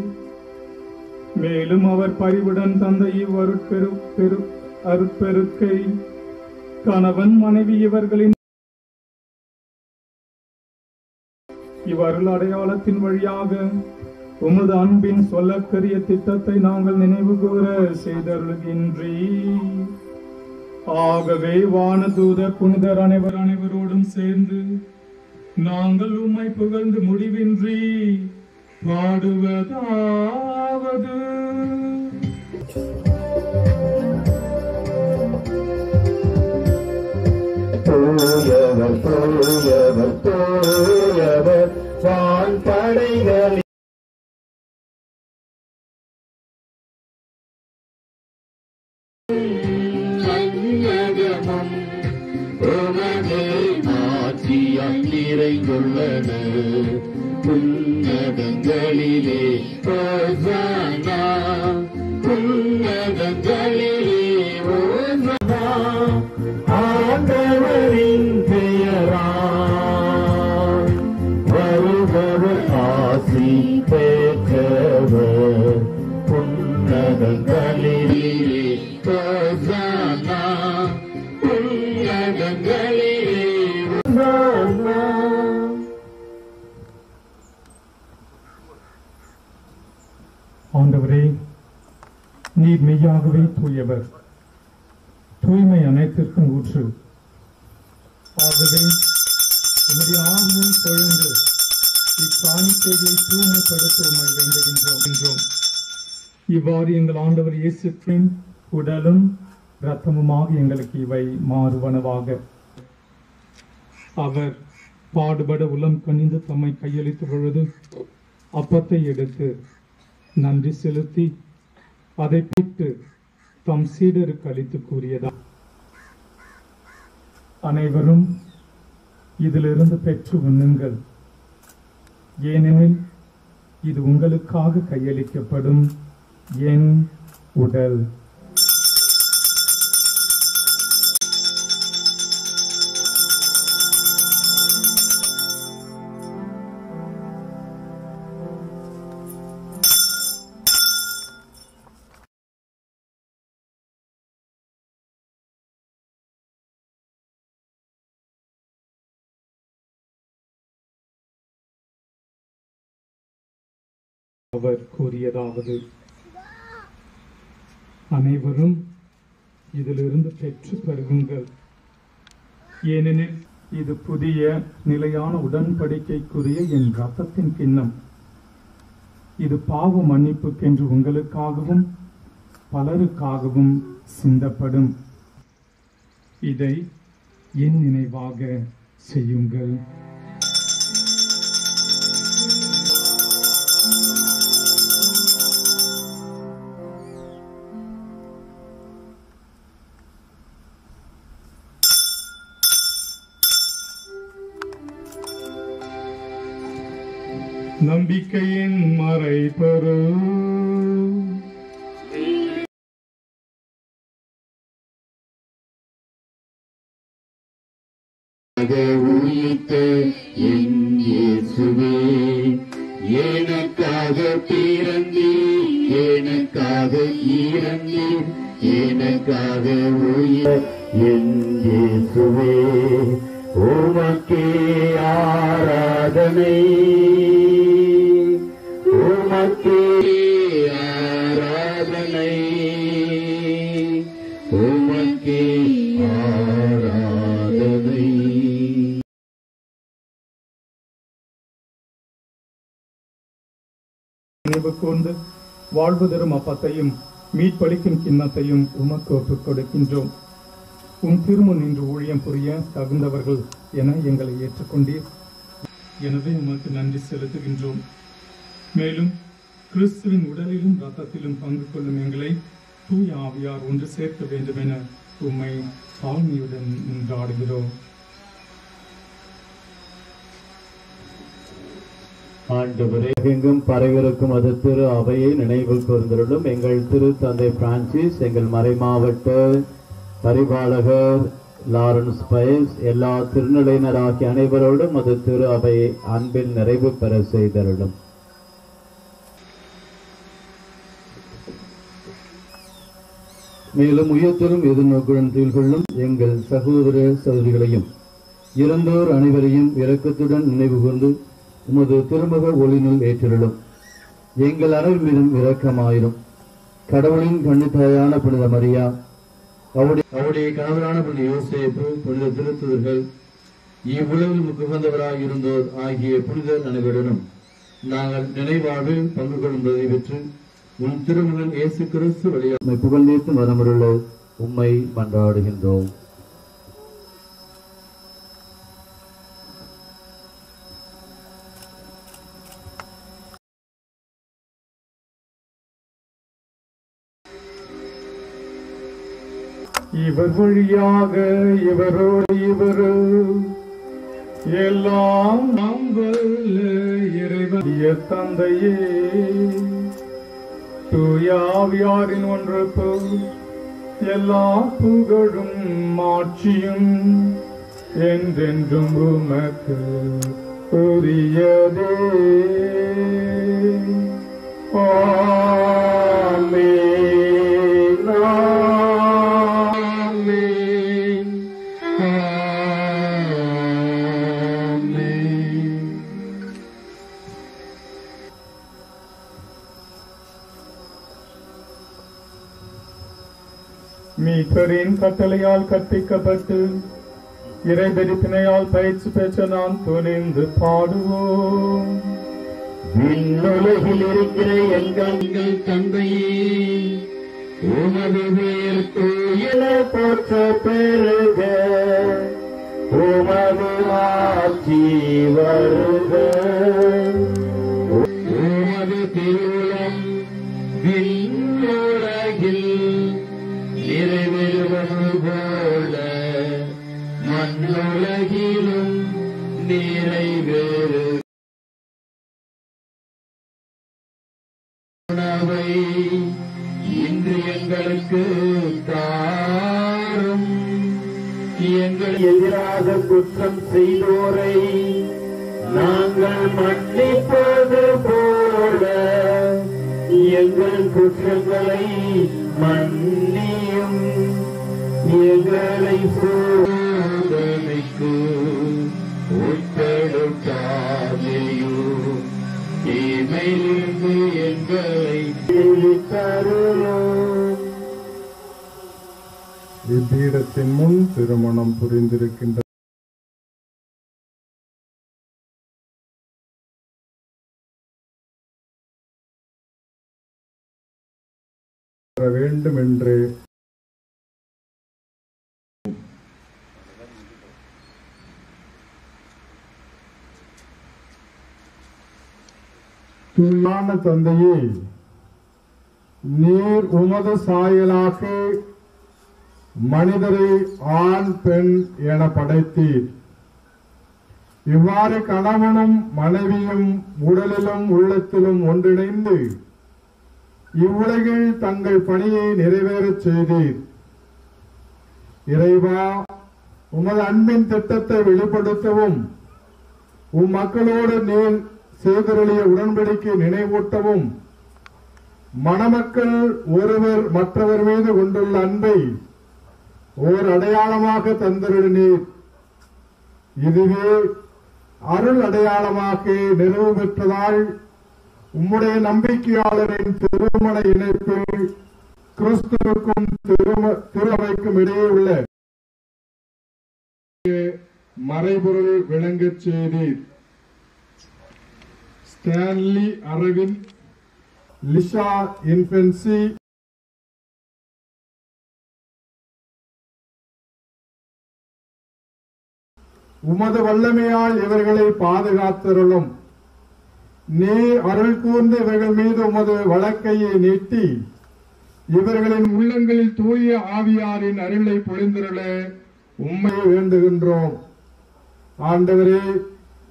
மேலும் அவர் பரிவுடன் தந்த இவ்வருட்பெரு பெரு அருட்பெருக்கை கணவன் மனைவி இவர்களின் இவ்வருள் அடையாளத்தின் வழியாக உமது அன்பின் சொல்லக்கரிய திட்டத்தை நாங்கள் நினைவு கூற செய்தருகின்றி ஆகவே வானதூத புனிதர் அனைவர் அனைவரோடும் சேர்ந்து நாங்கள் உம்மை புகழ்ந்து முடிவின்றி பாடுவதாவது. தூயவர் தூயவர் தூயவர் வான் படைகளில் ஆட்சியால் நிறைந்துள்ளன புன்னகங்களிலே புன்னக இவ்வாறு எங்கள் ஆண்டவர் இயேசுவின் உடலும் இரத்தமுமாக எங்களுக்கு இவை மாறுவனவாக. அவர் பாடுபட உளம் கனிந்து தம்மை கையளித்த பொழுது அப்பத்தை எடுத்து நன்றி செலுத்தி அதை பிட்டு தம் சீடருக்கு அளித்து கூறியதா. அனைவரும் இதிலிருந்து பெற்று உண்ணுங்கள். ஏனெனில் இது உங்களுக்காக கையளிக்கப்படும் என் உடல் அவர் கூறியதாவது அனைவரும் இதிலிருந்து பெற்று பெறுங்கள் ஏனெனில் இது புதிய நிலையான உடன்படிக்கைக்குரிய என் ரத்தத்தின் கிண்ணம். இது பாவ மன்னிப்புக்கென்று உங்களுக்காகவும் பலருக்காகவும் சிந்தப்படும். இதை என் நினைவாக செய்யுங்கள். நம்பிக்கையின் மறைபொரு. உயிர்த்த என் இயேசுவே எனக்காக பிறந்தீர் எனக்காக இறந்தீர் எனக்காக உயிர் என் இயேசுவே. உமக்கே ஆராதனை. நினைவு கூர்ந்து வாழ்வு தரும் அப்பத்தையும் மீட்பளிக்கும் கிண்ணத்தையும் உமக்கு ஒப்புக் கொடுக்கின்றோம் உன் திருமுன் நின்று ஊழியம் புரிய தகுந்தவர்கள் என எங்களை ஏற்றுக்கொண்டீர். எனவே உமக்கு நன்றி செலுத்துகின்றோம். மேலும் கிறிஸ்துவின் உடலிலும் ரத்தத்திலும் பங்கு கொள்ளும் எங்களை தூய ஆவியார் ஒன்று சேர்க்க வேண்டும் என உம்மை தாழ்மையுடன் நின்றாடுகிறோம். ஆண்டவரே எங்கும் பரவிருக்கும் அது திரு அவையை நினைவு கூர்ந்திருளும் எங்கள் திரு தந்தை பிரான்சிஸ் எங்கள் மறைமாவட்ட பரிபாலகர் லாரன்ஸ் பயஸ் எல்லா திருநிலையினராகிய அனைவரோடும் அது திரு அவையை அன்பில் நிறைவு பெற செய்தருளும். மேலும் உயர்த்தலும் எதிர்நோக்குடன் தீழ்கொள்ளும் எங்கள் சகோதர சகோதரிகளையும் இறந்தோர் அனைவரையும் இரக்கத்துடன் நினைவு கூர்ந்து உமது திருமுக ஒளினுள் ஏற்றிருளும். எங்கள் அனைவர் மீதும் இரக்கமாயிரும். கடவுளின் கண்ணித்தாயான புனித மரியா அவருடைய அவருடைய கணவரான புனித யோசேப்பு புனித திருத்துதர்கள் இவ்வுலகில் முகுந்தவராக இருந்தோர் ஆகிய புனிதர் அனைவருடனும் நாங்கள் நினைவாழ்வில் பங்கு கொள்ளும்பதை பெற்று உன் திருமகன் இயேசு கிறிஸ்து வழியாக புகழ்நீர்த்து வரமுள்ள உம்மை மன்றாடுகின்றோம். இவர் வழியாக இவரோடு இவர். எல்லாம் நாம் இறைவனிய தந்தையே. தூயாவியாரின் ஒன்று போல் எல்லா புகழும் மாட்சியும் என்றென்றும் உமக்கு உரியதே. ஆமென். நான் மீட்பரின் கட்டளையால் கற்பிக்கப்பட்டு இறைபெருப்பினையால் பயிற்சி பெற்ற நாம் துணிந்து பாடுவோம். விண்ணுலகில் இருக்கிற எங்கள் தந்தையே உமது பேர் தூயில போற்ற பெருக உமது ஆட்சி வருக. உலகிலும் நிறைவேறு உணவை இன்று எங்களுக்கு தாரும். எங்கள் எதிராக குற்றம் செய்தோரை நாங்கள் மன்னிப்பது போல எங்கள் குற்றங்களை மன்னி எங்களை சோதனைக்கு உட்படுத்தாதையும் தீமையிலிருந்து எங்களை இப்பீடத்தின் முன் திருமணம் புரிந்திருக்கின்ற வேண்டும் என்று தூயான தந்தையே நீர் உமது சாயலாக மனிதரை ஆண் பெண் என படைத்தீர். இவ்வாறு கணவனும் மனைவியும் உடலிலும் உள்ளத்திலும் ஒன்றிணைந்து இவ்வுலகில் தங்கள் பணியை நிறைவேறச் செய்தீர். இறைவா உமது அன்பின் திட்டத்தை வெளிப்படுத்தவும் உம் மக்களோடு நீர் செய்தருளிய உடன்படிக்கை நினைவூட்டவும் மணமக்கள் ஒருவர் மற்றவர் மீது கொண்டுள்ள அன்பை ஓர் அடையாளமாக தந்திருந்தீர் இதுவே அருள் அடையாளமாக நிறைவு பெற்றதால் உம்முடைய நம்பிக்கையாளரின் திருமண இணைப்பில் கிறிஸ்துவுக்கும் திரும இடையே உள்ள மறைபொருள் விளங்கச் செய்தீர். ஸ்டான்லி அரவிந்த் லிஷா இன்ஃபென்சி உமது வல்லமையால் இவர்களை பாதுகாத்தருளும். நீ அருள் கூர்ந்து இவர்கள் மீது உமது வழக்கையை நீட்டி இவர்களின் உள்ளங்களில் தூய ஆவியாரின் அருளை பொழிந்திருள உண்மையை வேண்டுகின்றோம். ஆண்டவரே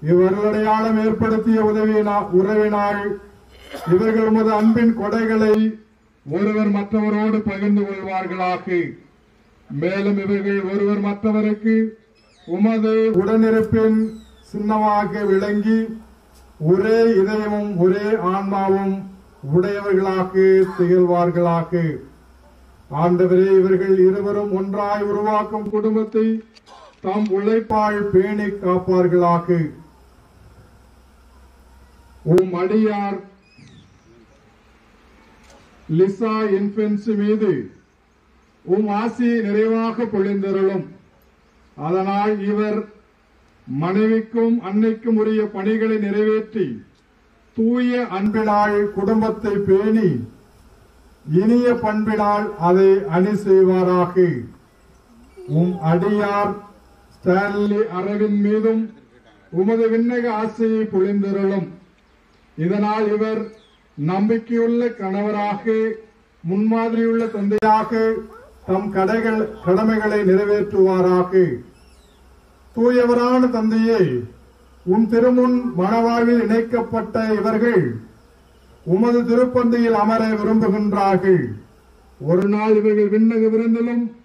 இவ்வருளடையாளம் ஏற்படுத்திய உதவியினா உறவினால் இவர்கள் உமது அன்பின் கொடைகளை ஒருவர் மற்றவரோடு பகிர்ந்து கொள்வார்களாக. மேலும் இவர்கள் ஒருவர் மற்றவருக்கு உமது உடனிருப்பின் சின்னமாக விளங்கி ஒரே இதயமும் ஒரே ஆன்மாவும் உடையவர்களாக திகழ்வார்களாக. ஆண்டவரே இவர்கள் இருவரும் ஒன்றாய் உருவாக்கும் குடும்பத்தை தாம் உழைப்பால் பேணி காப்பார்களாக. உம் அடியார் லிசா இன்ஃபென்சி மீது உம் ஆசி நிறைவாக பொழிந்திருளும். அதனால் இவர் மனைவிக்கும் அன்னைக்கும் உரிய பணிகளை நிறைவேற்றி தூய அன்பினால் குடும்பத்தை பேணி இனிய பண்பினால் அதை அணி செய்வாராக. உம் அடியார் ஸ்டான்லி அரவின் மீதும் உமது விண்ணக ஆசையை பொழிந்திருளும். இதனால் இவர் நம்பிக்கையுள்ள கணவராக முன்மாதிரியுள்ள தந்தையாக தம் கடைகள் கடமைகளை நிறைவேற்றுவாராக. தூயவரான தந்தையே உன் திருமுன் மணவாழ்வில் இணைக்கப்பட்ட இவர்கள் உமது திருப்பந்தியில் அமர விரும்புகின்றார்கள். ஒரு நாள் இவர்கள் விண்ணக விருந்திலும்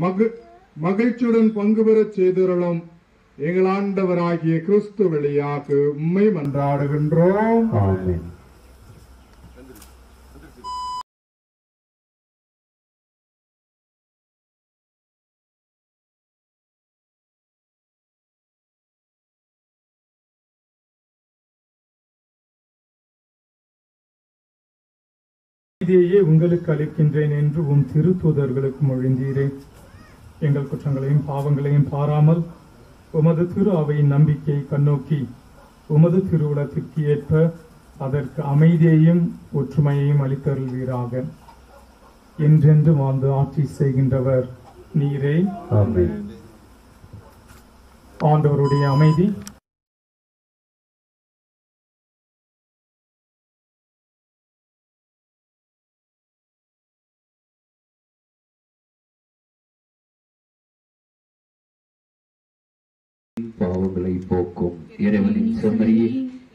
மகு- மகிழ்ச்சியுடன் பங்கு பெறச் செய்திருளும். எங்கள் ஆண்டவராகிய கிறிஸ்து வழியாக உண்மை மன்றாடுகின்றோம். ஆமென். நீதியையே உங்களுக்கு அளிக்கின்றேன் என்று உன் திருத்தூதர்களுக்கு மொழிந்தீரே. எங்கள் குற்றங்களையும் பாவங்களையும் பாராமல் உமது திரு அவையின் நம்பிக்கையை கண்ணோக்கி உமது திருவுளத்திற்கு ஏற்ப அதற்கு அமைதியையும் ஒற்றுமையையும் அளித்தருள்வீராக. என்றென்று வாழ்ந்து ஆட்சி செய்கின்றவர் நீரே. ஆண்டவருடைய அமைதி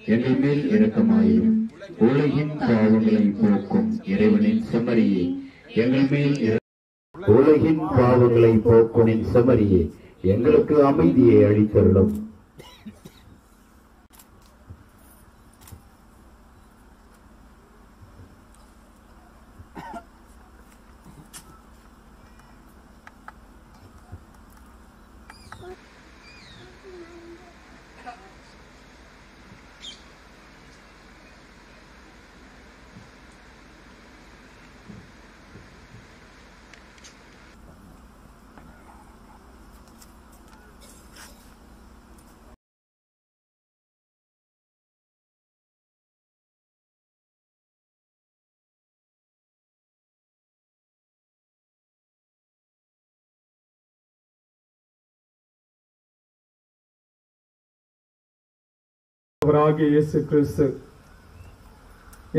எங்கள் மேல் இரக்கமாயிரும். உலகின் பாவங்களை போக்கும் இறைவனின் செம்மறியே. எங்கள் மேல் உலகின் பாவங்களை போக்கும் செம்மறியே. எங்களுக்கு அமைதியை அளித்தருளும். ஆண்டவராகிய இயேசு கிறிஸ்து.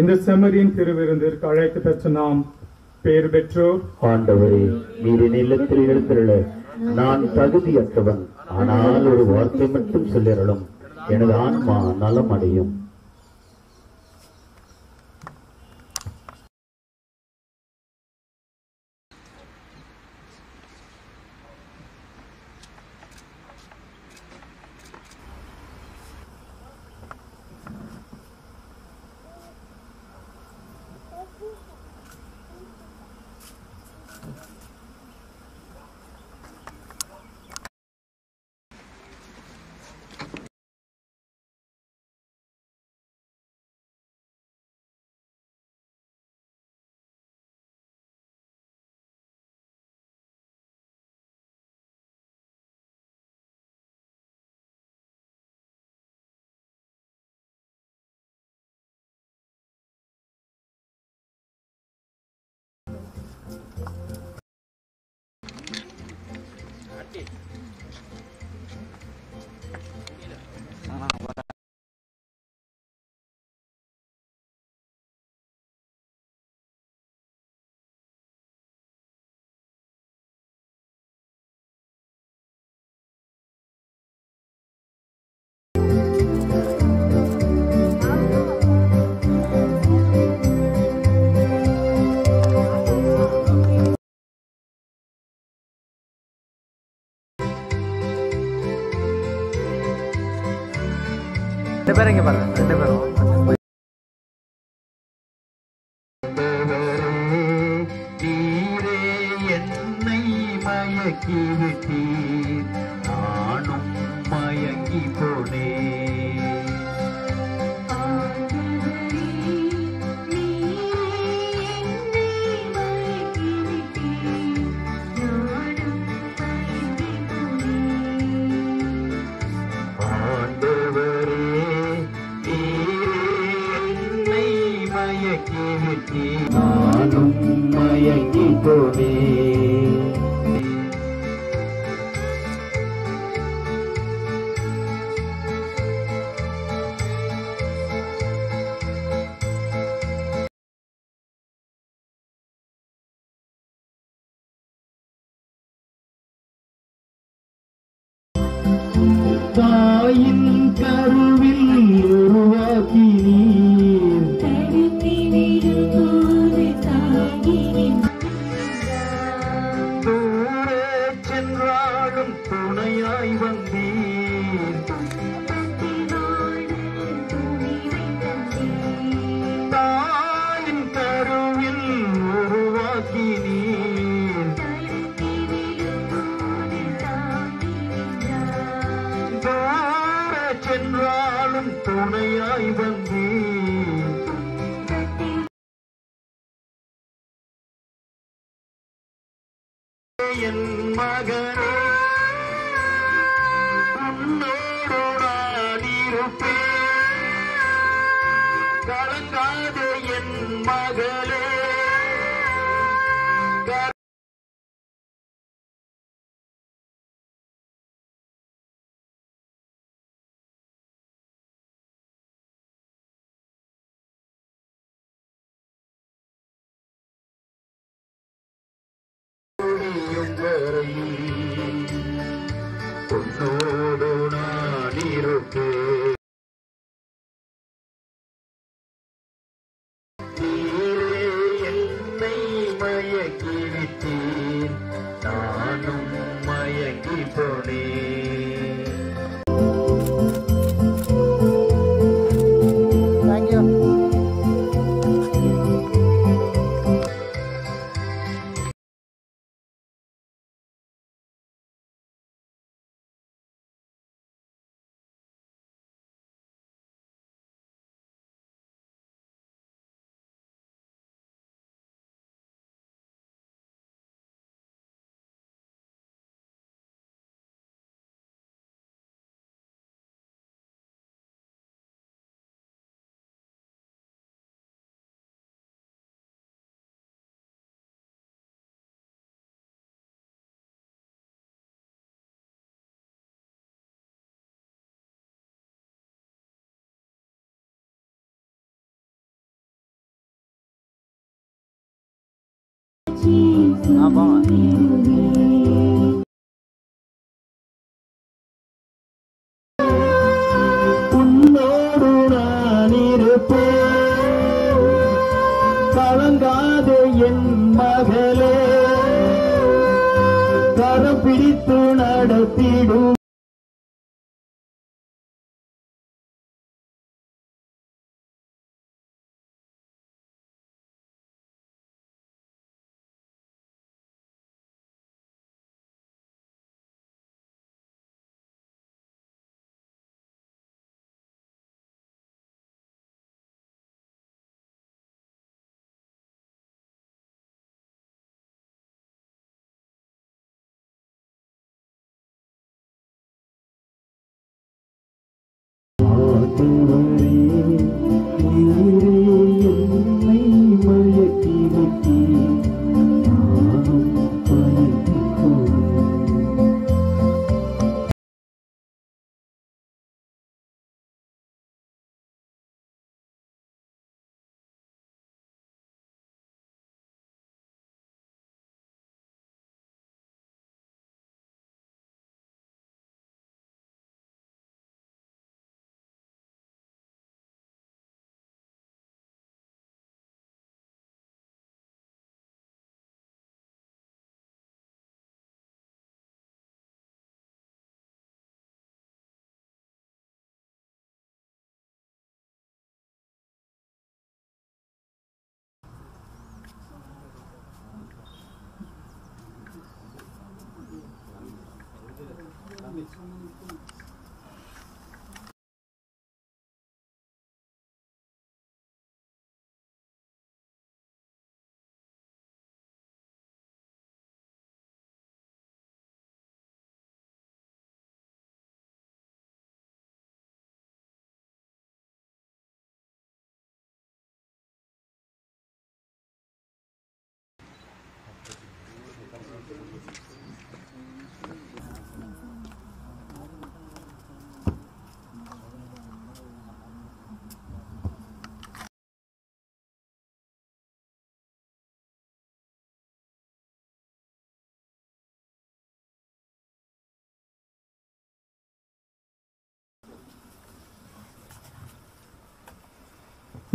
இந்த செமரியின் திருவிருந்திற்கு அழைத்து பெற்ற நாம் பேர் பெற்றோர். ஆண்டவரே நீரின் இல்லத்தில் எழுந்துள்ள நான் தகுதியற்றவன். ஆனால் ஒரு வார்த்தை மட்டும் சொல்லிடலும் எனது ஆன்மா நலம் அடையும் மயக்கி விட்டீர் நானும் மயங்கி போனேன் ஆண்டவரே மயக்கி விட்டீர். நானும் மயங்கி போனேன் முடியும் ஆ போங்க உன்னோடு what the world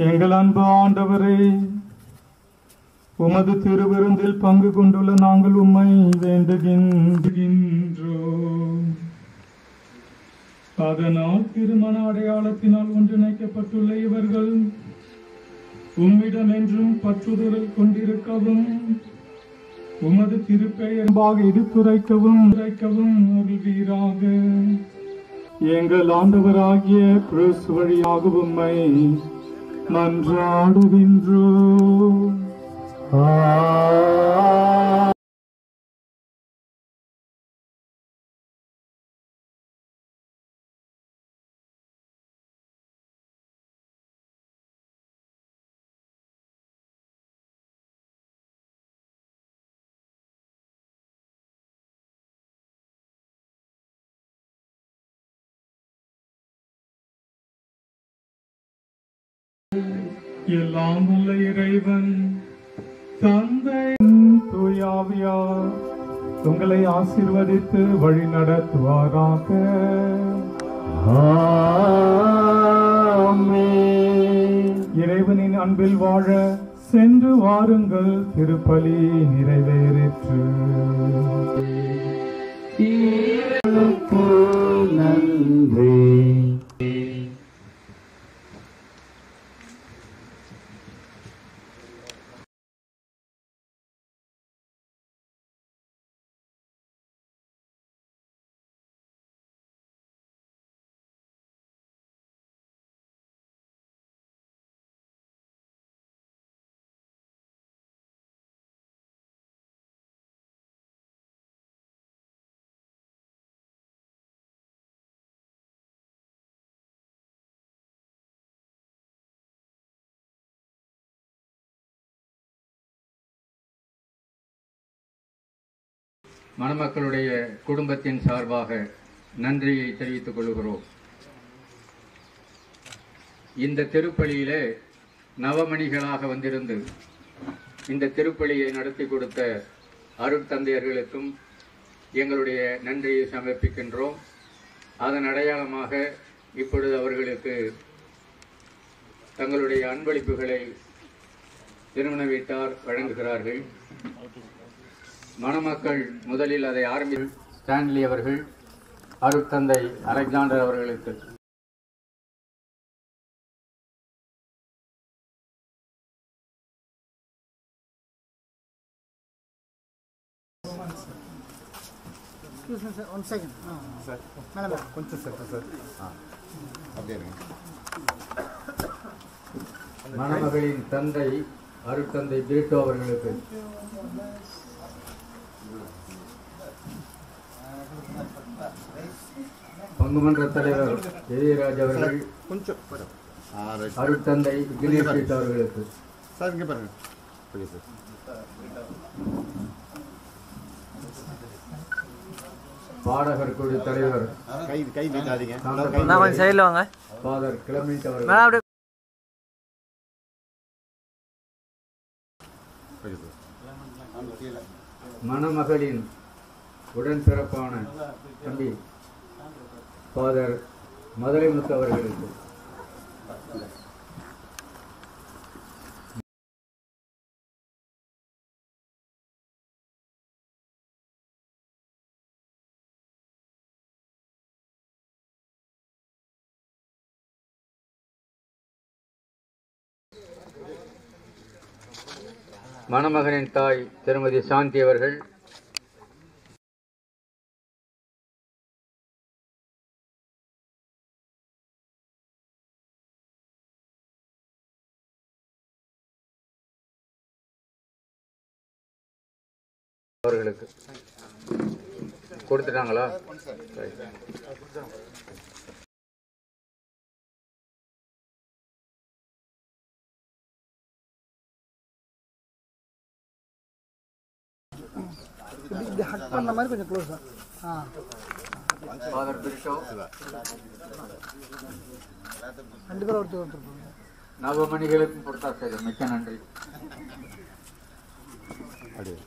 எங்கள் அன்பு ஆண்டவரே உமது திருவிருந்தில் பங்கு கொண்டுள்ள நாங்கள் உம்மை வேண்டுகின்றோம். அதனால் திருமண அடையாளத்தினால் ஒன்றிணைக்கப்பட்டுள்ள இவர்கள் உம்மிடம் என்றும் பற்றுதல் கொண்டிருக்கவும் உமது திருப்பெயர்பாக எடுத்துரைக்கவும் உரைக்கவும் அருள்வீராக. எங்கள் ஆண்டவராகிய கிறிஸ்து வழியாக உம்மை மன்றாடுகின்றோம் உங்களை ஆசீர்வதித்து வழி நடத்துவாராக. இறைவனின் அன்பில் வாழ சென்று வாருங்கள் திருப்பலி நிறைவேறிற்று. நன்றி. மணமக்களுடைய குடும்பத்தின் சார்பாக நன்றியை தெரிவித்துக் கொள்கிறோம். இந்த திருப்பலியிலே நவமணிகளாக வந்திருந்து இந்த திருப்பலியை நடத்தி கொடுத்த அருட்தந்தையர்களுக்கும் எங்களுடைய நன்றியை சமர்ப்பிக்கின்றோம். அதன் அடையாளமாக இப்பொழுது அவர்களுக்கு தங்களுடைய அன்பளிப்புகளை திருமண வீட்டார் வழங்குகிறார்கள். மணமக்கள் முதலில் அதை ஆரம்பி ஸ்டான்லி அவர்கள் அருட்தந்தை அலெக்சாண்டர் அவர்களுக்கு. கொஞ்சம் சார் சார் அப்படியே மணமகளின் தந்தை அருட்தந்தை பிரிட்டோ அவர்களுக்கு. பங்குமன்ற தலைவர் எதிராஜ் அவர்கள் கொஞ்சம் அருட்தந்தை பிரிட்டோ அவர்களுக்கு. சார் இங்கே பாருங்க. பாடகர் குழு தலைவர் கை கை சைடில் வாங்க. ஃபாதர் அவர்கள். அப்படியே உடன் சிறப்பான தம்பி ஃபாதர் மதுரைமுத்து அவர்களுக்கு மணமகனின் தாய் திருமதி சாந்தி அவர்கள் அவர்களுக்கு. கொடுத்துட்டாங்களா. இப்படி பண்ண மாதிரி கொஞ்சம் க்ளோஸா ஆ ஃபாதர் பிரிட்டோ ரெண்டு பேரும் ஒருத்தர் நவமணிகளுக்கும் கொடுத்தா சரி. மிக்க நன்றி. அப்படியே?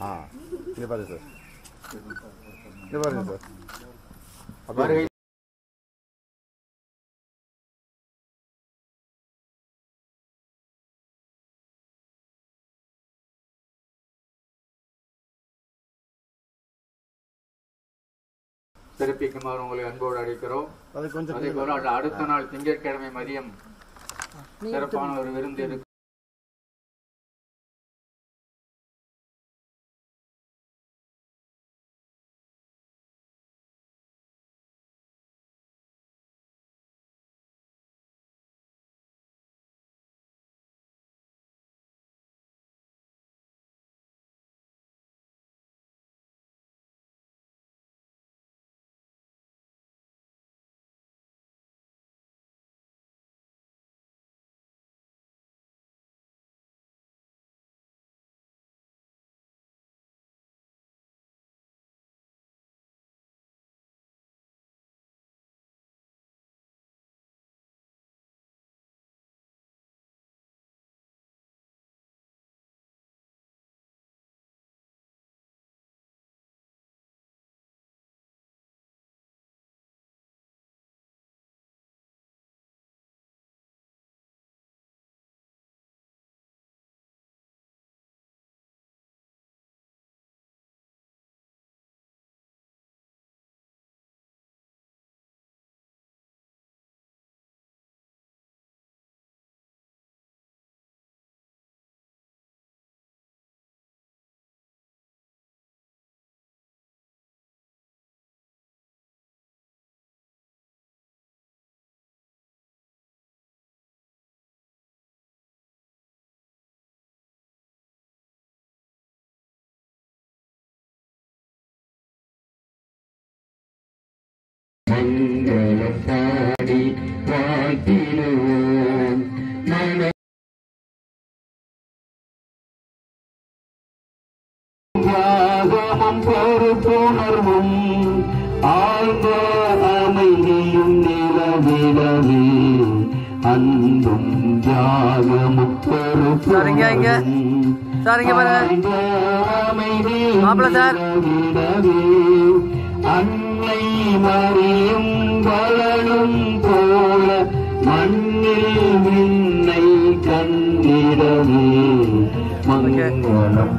ஆ இங்கே பாருங்க சார் இங்கே பாருங்க சார் சிறப்பிக்குமாறு உங்களை அன்போடு அழைக்கிறோம். அது போல அடுத்த நாள் திங்கட்கிழமை மதியம் சிறப்பான ஒரு விருந்து இருக்கு மங்களம் பாடி வாழ்த்திடுவோம் மன தியாகமும் பொறுப்புணர்வும் ஆழ்ந்த அமைதியும் நிலவிடவே. அன்பும் தியாகமும் பொறுப்புணர்வும் அமைதியும் அன்னை மறியும் வளரும் போல மண்ணில் விண்ணை கண்டிடவே. மங்களம்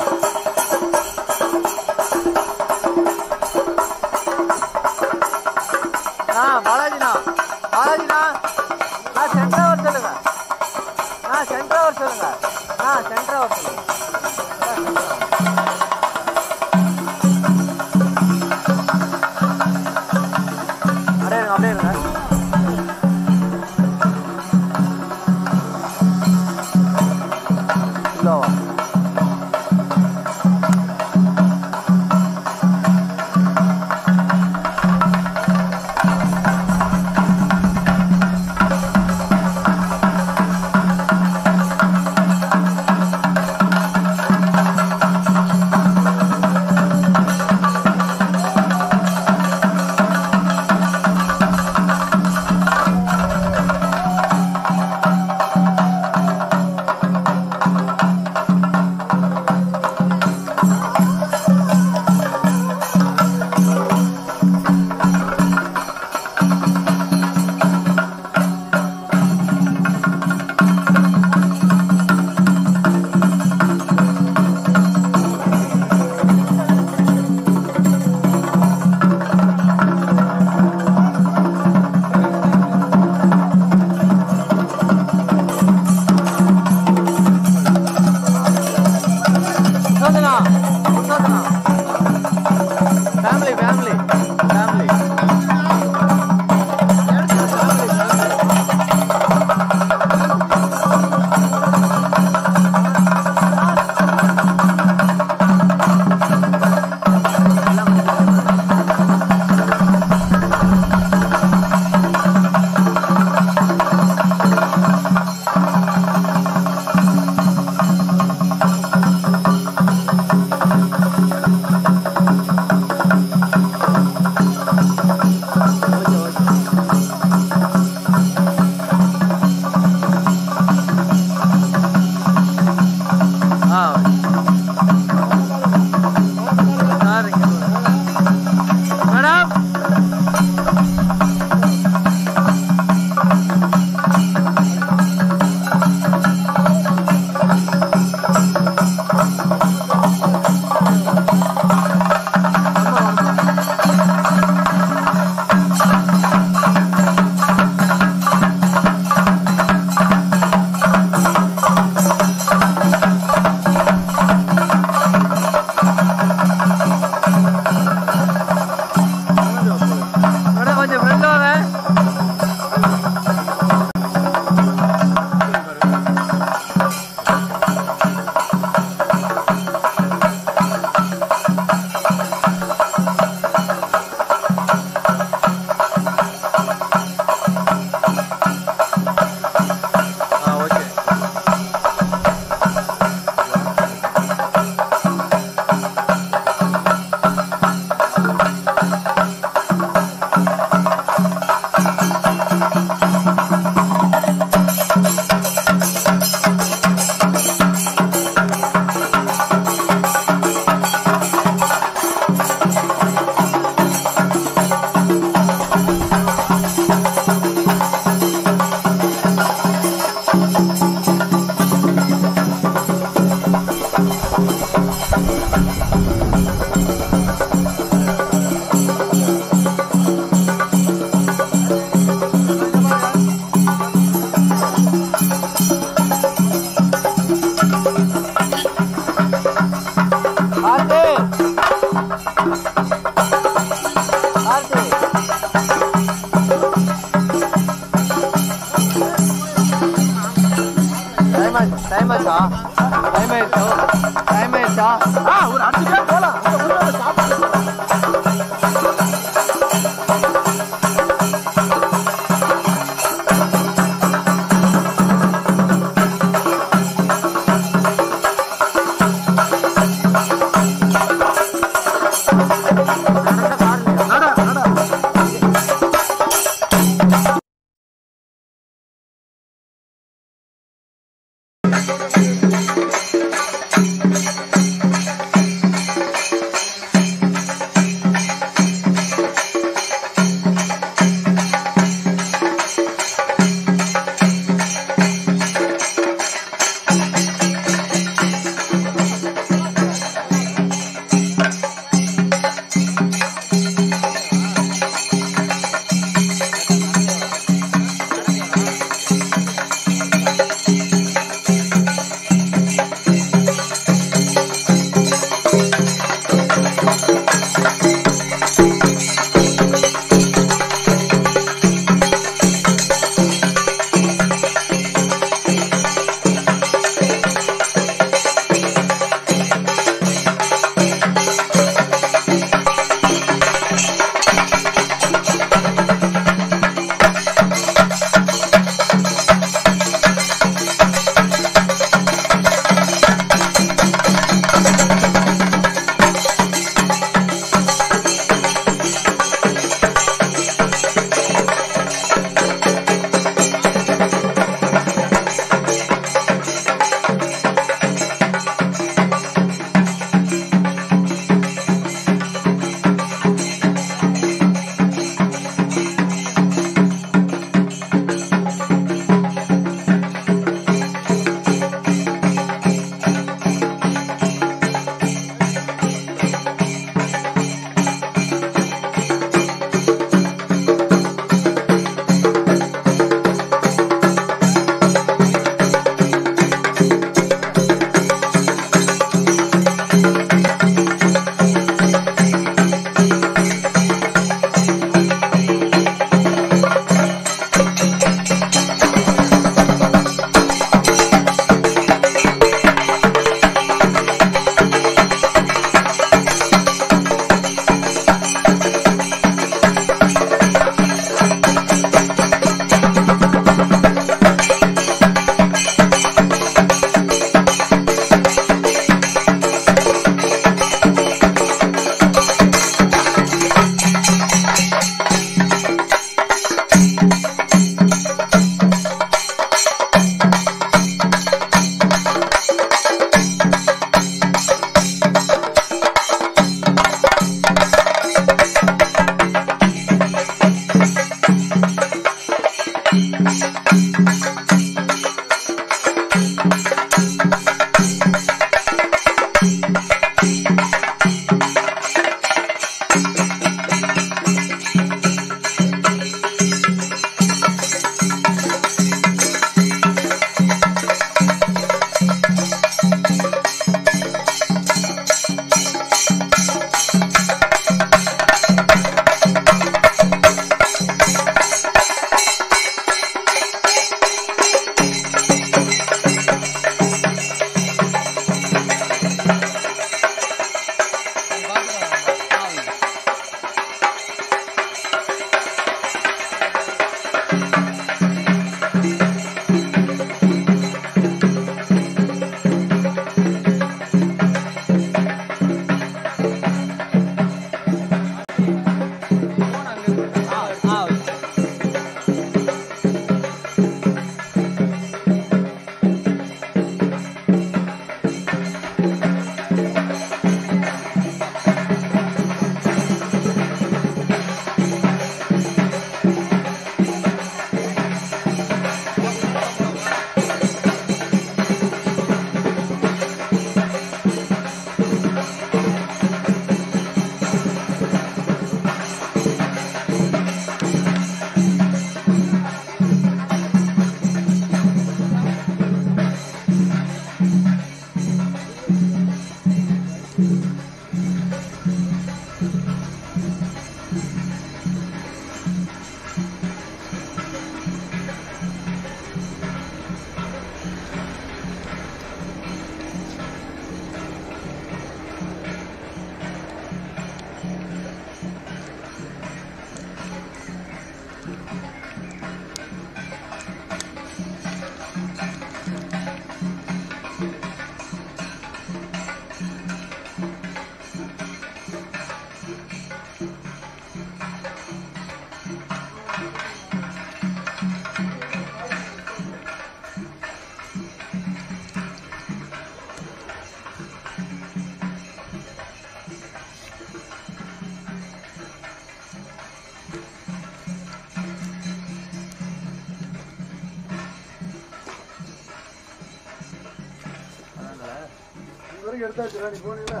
நீ போனீங்களா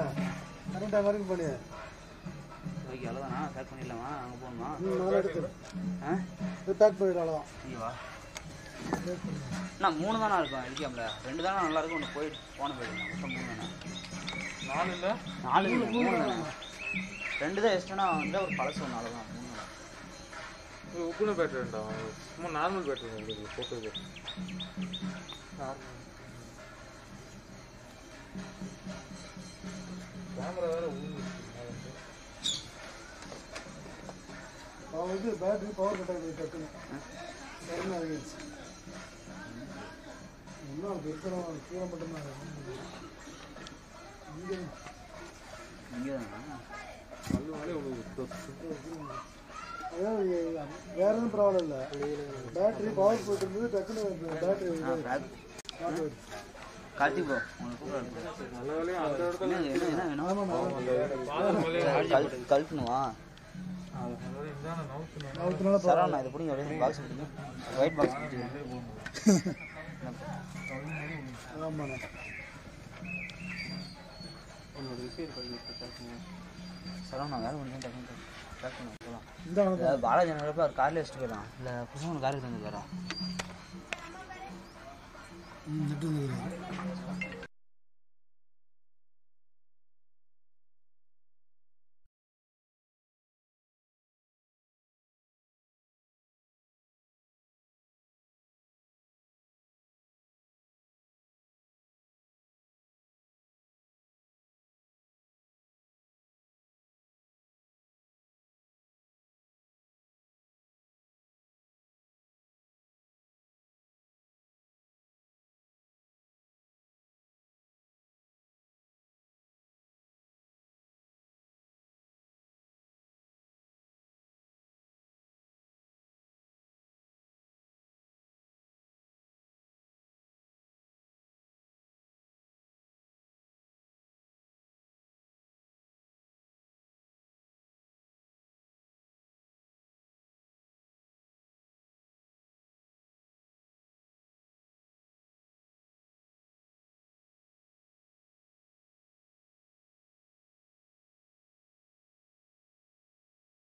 பன்னெண்டாம் வரைக்கும் போனியா ஓகே அவ்வளோதானா பேக் பண்ணிடலாமா? அங்கே போகணுமா? ம் நாலு எடுத்து ஆ? பேக் பண்ணிடலாம். இங்கே வா. நான் மூணு தானே இருக்கும்? ரெண்டு தானே? நல்லா இருக்கும். ஒன்று போயிட்டு போன போயிடுங்க மொத்தம் மூணு தானே? நாலு இல்லை? நாலு இல்லை. மூணு தானே? ரெண்டு தான் எக்ஸ்ட்ரா வந்து ஒரு பழசு ஒன்று அவ்வளோதான் மூணு தான்? இது உப்புன பேட்டரி வேண்டாம் சும்மா நார்மல் பேட்டரி உங்களுக்கு போட்டோ நார்மல் கேமரா வேற வந்து. அவன் இது பேட்டரி பவர் கட் ஆகிடுது டக்குன்னு. டக்குன்னு இறங்கிடுச்சு இன்னும் அது இருக்கிறவன் கீழே மட்டும்தான் இங்கே. இங்கே தானே மேலே வேற எதுவும் ப்ராப்ளம் இல்லை பேட்டரி பவர் போயிட்டு இருந்தது டக்குன்னு பேட்டரி கார்த்திக் ப்ரோ நவுத்துனால சரவணா இது பிடிங்க அப்படியே பாக்ஸ் பிடிங்க ஒயிட் பாக்ஸ் பண்ணி சரவணா வேலை பண்ணி டக்குனு பேக் பண்ண போகலாம் பாலாஜி நகரப்ப அவர் கார்ல வச்சுட்டு போயிடலாம். இல்லை புதுசாக கார் எடுத்து வந்து போயிடலாம் не было.